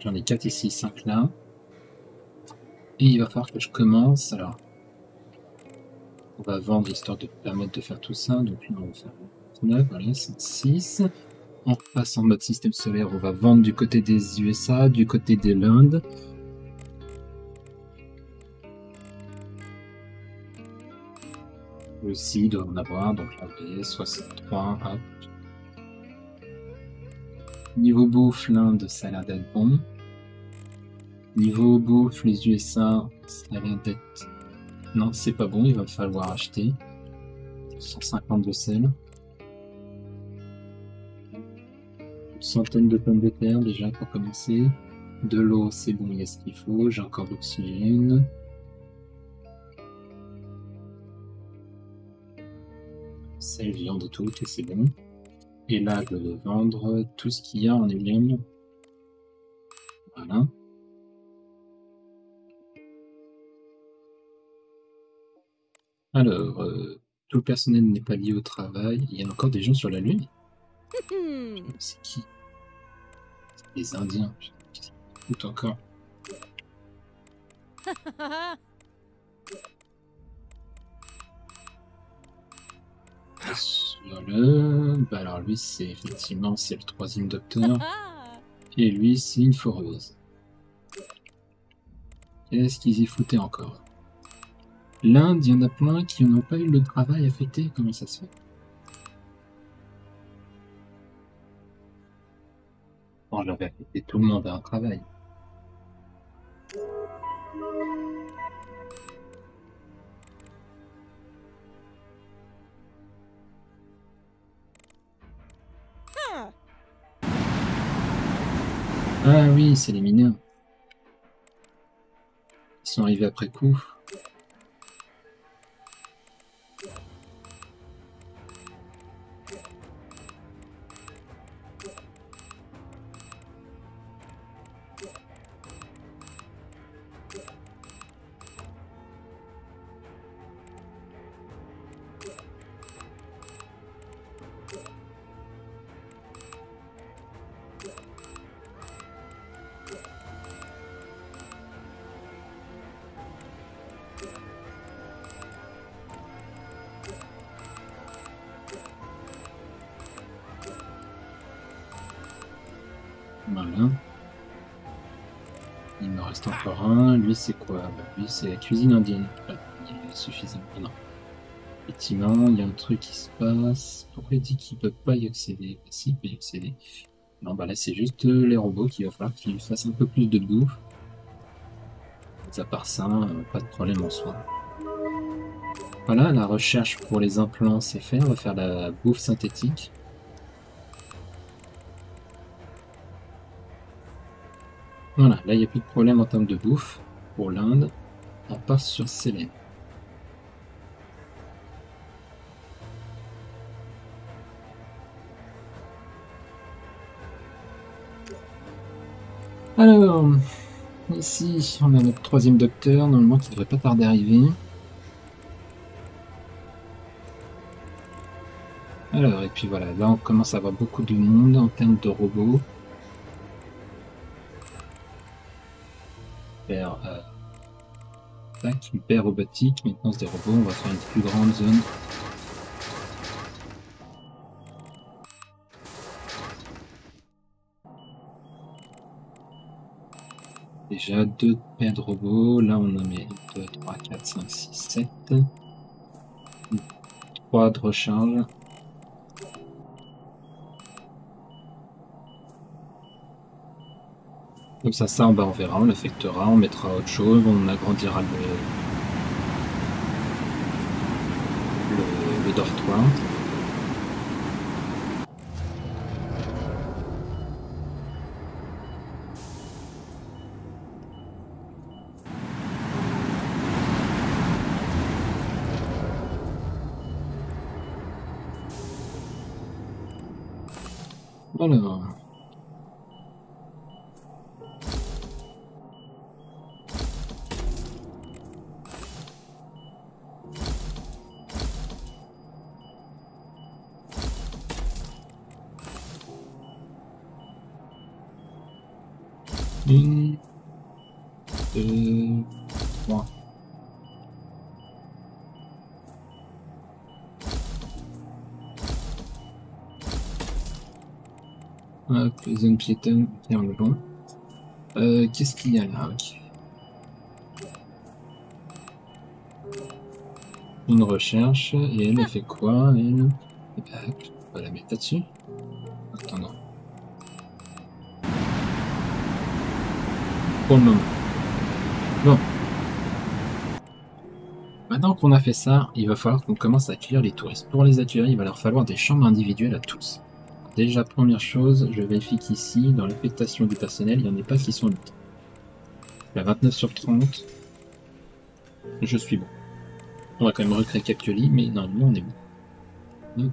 J'en ai 4 ici, 5 là. Et il va falloir que je commence. Alors, on va vendre histoire de permettre de faire tout ça. Donc là, on va faire 9, voilà, 6. On passe en mode système solaire, on va vendre du côté des USA, du côté de l'Inde. Aussi, doit en avoir, donc là, 63. Niveau bouffe, l'Inde, ça a l'air d'être bon. Niveau bouffe, les USA, ça a l'air d'être non, c'est pas bon, il va falloir acheter. 150 de sel. Une centaine de pommes de terre déjà pour commencer. De l'eau, c'est bon, il y a ce qu'il faut. J'ai encore d'oxygène. Sel, viande et tout, et c'est bon. Et là, je vais vendre tout ce qu'il y a en hélium. Voilà. Alors, euh, tout le personnel n'est pas lié au travail. Il y a encore des gens sur la Lune C'est qui? C'est les Indiens. Foutent encore Sur le... Bah alors lui, c'est effectivement c'est le troisième docteur. Et lui, c'est une foreuse. Qu'est-ce qu'ils y foutaient encore? L'Inde, il y en a plein qui n'ont pas eu le travail affecté. Comment ça se fait? Bon, j'avais affecté tout le monde à un travail. Ah oui, c'est les mineurs. Ils sont arrivés après coup. C'est quoi? Bah, Lui, c'est la cuisine indienne. Il est suffisant. Ah non. Effectivement, il y a un truc qui se passe. Pourquoi il dit qu'il peut pas y accéder? Bah, Si, il peut y accéder. Non, bah là, c'est juste euh, les robots qu'il va falloir qu'ils fassent un peu plus de bouffe. À part ça, euh, pas de problème en soi. Voilà, la recherche pour les implants, c'est fait. On va faire la bouffe synthétique. Voilà, là il n'y a plus de problème en termes de bouffe pour l'Inde. On passe sur Célène. Alors, ici on a notre troisième docteur, normalement qui devrait pas tarder à arriver. Alors, et puis voilà, là on commence à avoir beaucoup de monde en termes de robots. Tac, hyper robotique, maintenance des robots, on va faire une plus grande zone. Déjà deux paires de robots, là on en met 2, 3, 4, 5, 6, 7. 3 de recharge. Comme ça, ça, on verra, on l'affectera, on mettra autre chose, on agrandira le Une, deux, trois. Hop, les zones piétonnes, bien le long. Euh, qu'est-ce qu'il y a là une recherche et elle, elle fait quoi Elle, Eh ben, on va la mettre là-dessus. Pour le moment. Bon. Maintenant qu'on a fait ça, il va falloir qu'on commence à accueillir les touristes. Pour les accueillir, il va leur falloir des chambres individuelles à tous. Déjà, première chose, je vérifie qu'ici, dans l'affectation du personnel, il n'y en a pas qui sont limités. La 29 sur 30, je suis bon. On va quand même recréer quelques lits, mais normalement on est bon.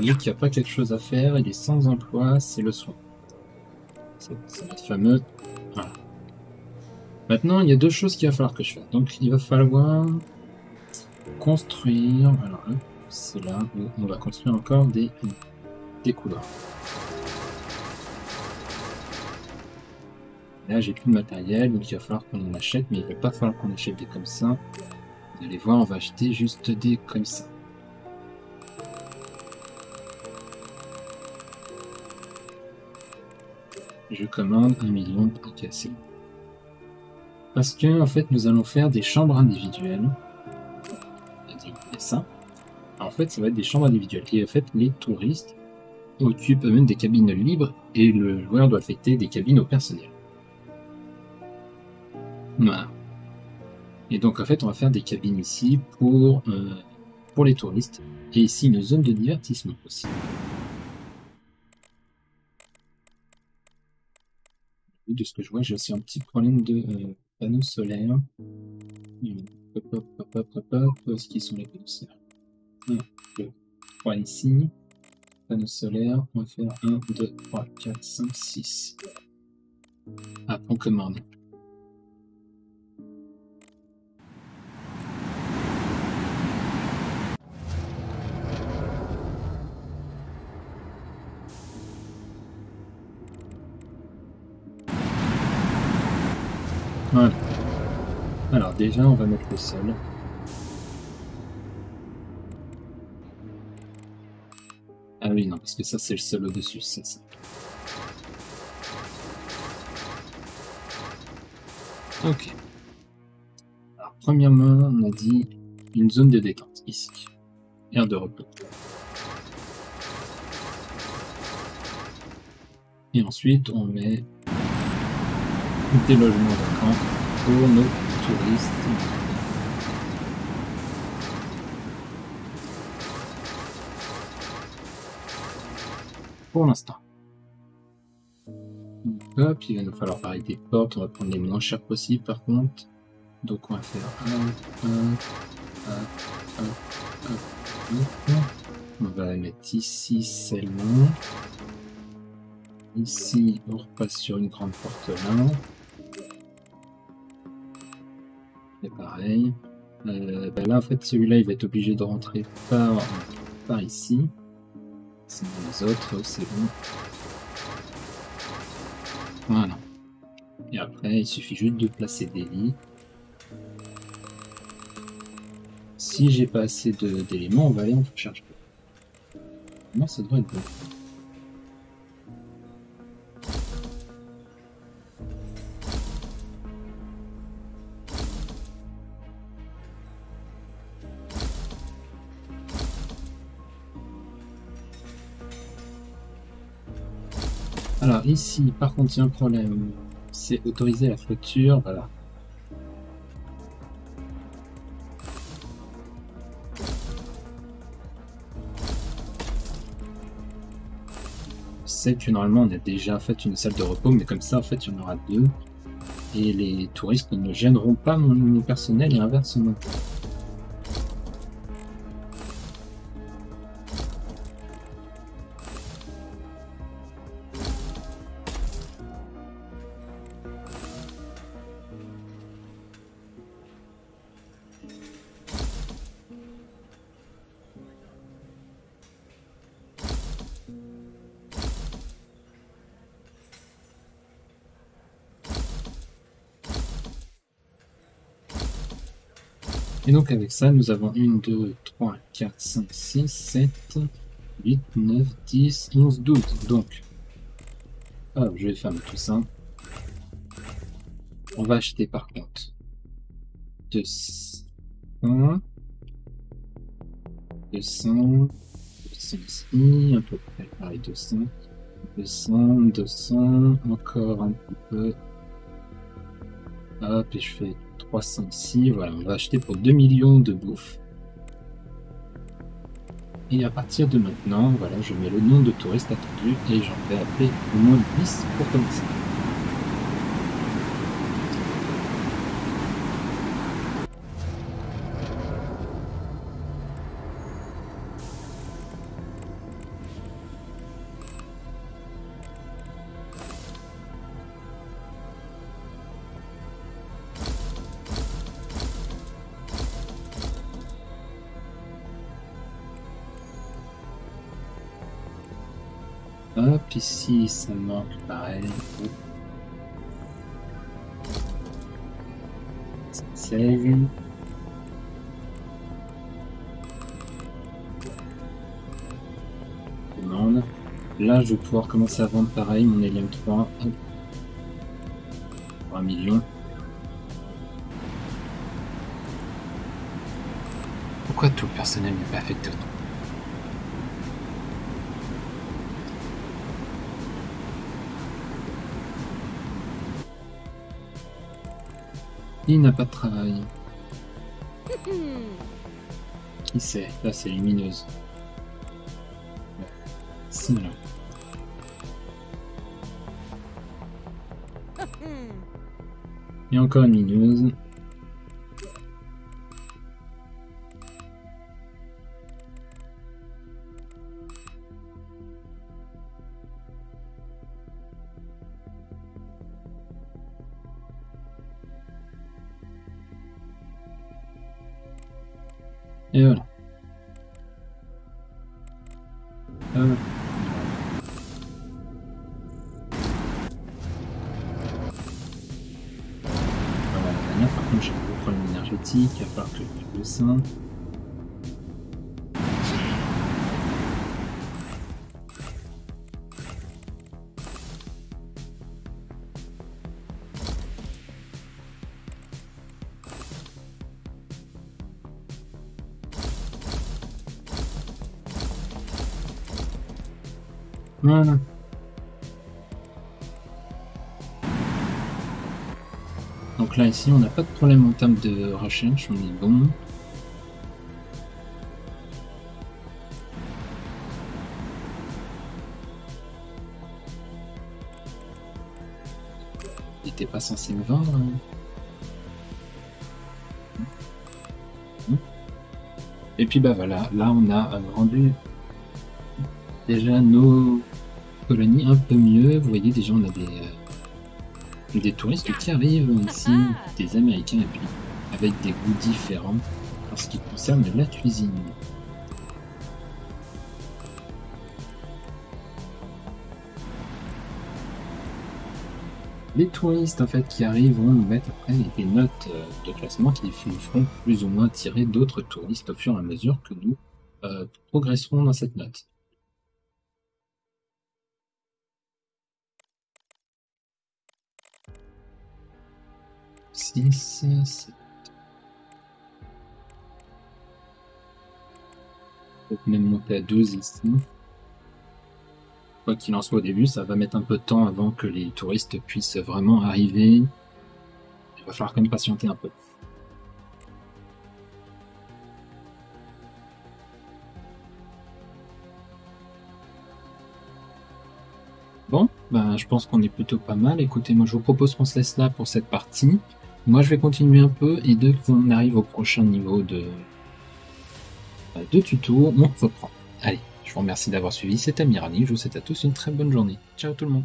Lui qui n'a pas quelque chose à faire, il est sans emploi, c'est le soin. C'est notre fameux. Voilà. Maintenant, il y a deux choses qu'il va falloir que je fasse. Donc, il va falloir construire. Alors c'est là où on va construire encore des, des couloirs. Là, j'ai plus de matériel, donc il va falloir qu'on en achète, mais il va pas falloir qu'on achète des comme ça. Vous allez voir, on va acheter juste des comme ça. Je commande un million de cassés. Parce que, en fait, nous allons faire des chambres individuelles. Ça. En fait, ça va être des chambres individuelles. Et en fait, les touristes occupent eux-mêmes des cabines libres et le joueur doit affecter des cabines au personnel. Voilà. Et donc, en fait, on va faire des cabines ici pour, euh, pour les touristes. Et ici, une zone de divertissement aussi. De ce que je vois, j'ai aussi un petit problème de euh, panneaux solaires. Hop, hop, hop, hop, hop, hop. Où est-ce qu'ils sont les panneaux solaires 1, 2, 3 ici. Panneaux solaires, on va faire 1, 2, 3, 4, 5, 6. Ah, on commande. Déjà, on va mettre le sol. Ah oui, non, parce que ça, c'est le sol au-dessus, c'est ça. Ok. Alors, premièrement, on a dit une zone de détente, ici. Aire de repos. Et ensuite, on met des logements vacants pour nos Pour l'instant. Hop, il va nous falloir pareil des portes, on va prendre les moins chères possibles par contre. Donc on va faire un, un, un. On va la mettre ici, celle-là. Ici, on repasse sur une grande porte là. Pareil. Euh, ben là, en fait, celui-là, il va être obligé de rentrer par, par ici. Sinon, les autres, c'est bon. Voilà. Et après, il suffit juste de placer des lits. Si j'ai pas assez d'éléments, on va aller en chercher. Non, ça devrait être bon. Ici, par contre, il y a un problème. C'est autoriser la clôture, voilà. Sais que normalement on a déjà fait une salle de repos, mais comme ça en fait il y en aura deux. Et les touristes ne gêneront pas mon personnel et inversement. Et donc avec ça, nous avons 1, 2, 3, 4, 5, 6, 7, 8, 9, 10, 11, 12. Donc, hop, je vais fermer tout ça. On va acheter par contre 200, 200, 200 ici, à peu près pareil 200, 200, 200, encore un peu. Hop, et je fais 300 ici. Voilà, on va acheter pour 2 millions de bouffe. Et à partir de maintenant, voilà, je mets le nom de touriste attendu et j'en vais appeler au moins 10 pour commencer. Ici ça manque pareil. Save. Demande. Là, je vais pouvoir commencer à vendre pareil mon Helium 3. Hop. 3 millions. Pourquoi tout le personnel n'est pas affecté Il n'a pas de travail. Qui c'est? Là, c'est lumineuse. Si, là. Et encore une lumineuse. Et voilà. Hop. Voilà, la dernière, par contre, j'ai un gros problème énergétique, va falloir que le sein. Voilà. Donc là, ici, on n'a pas de problème en termes de recherche, on est bon. Il était pas censé me vendre. hein. Et puis bah voilà, là on a euh, rendu déjà nos colonies un peu mieux. Vous voyez déjà on a des, euh, des touristes qui arrivent ici, des Américains et puis avec des goûts différents en ce qui concerne la cuisine. Les touristes en fait qui arrivent vont nous mettre après des notes euh, de classement qui nous feront plus ou moins tirer d'autres touristes au fur et à mesure que nous euh, progresserons dans cette note. Six, sept. Peut-être même monter à 12 ici. Quoi qu'il en soit au début, ça va mettre un peu de temps avant que les touristes puissent vraiment arriver. Il va falloir quand même patienter un peu. Bon, ben, je pense qu'on est plutôt pas mal. Écoutez, moi je vous propose qu'on se laisse là pour cette partie. Moi je vais continuer un peu et dès qu'on arrive au prochain niveau de, de tuto, on reprend. Allez, je vous remercie d'avoir suivi, c'était Amirani, je vous souhaite à tous une très bonne journée. Ciao tout le monde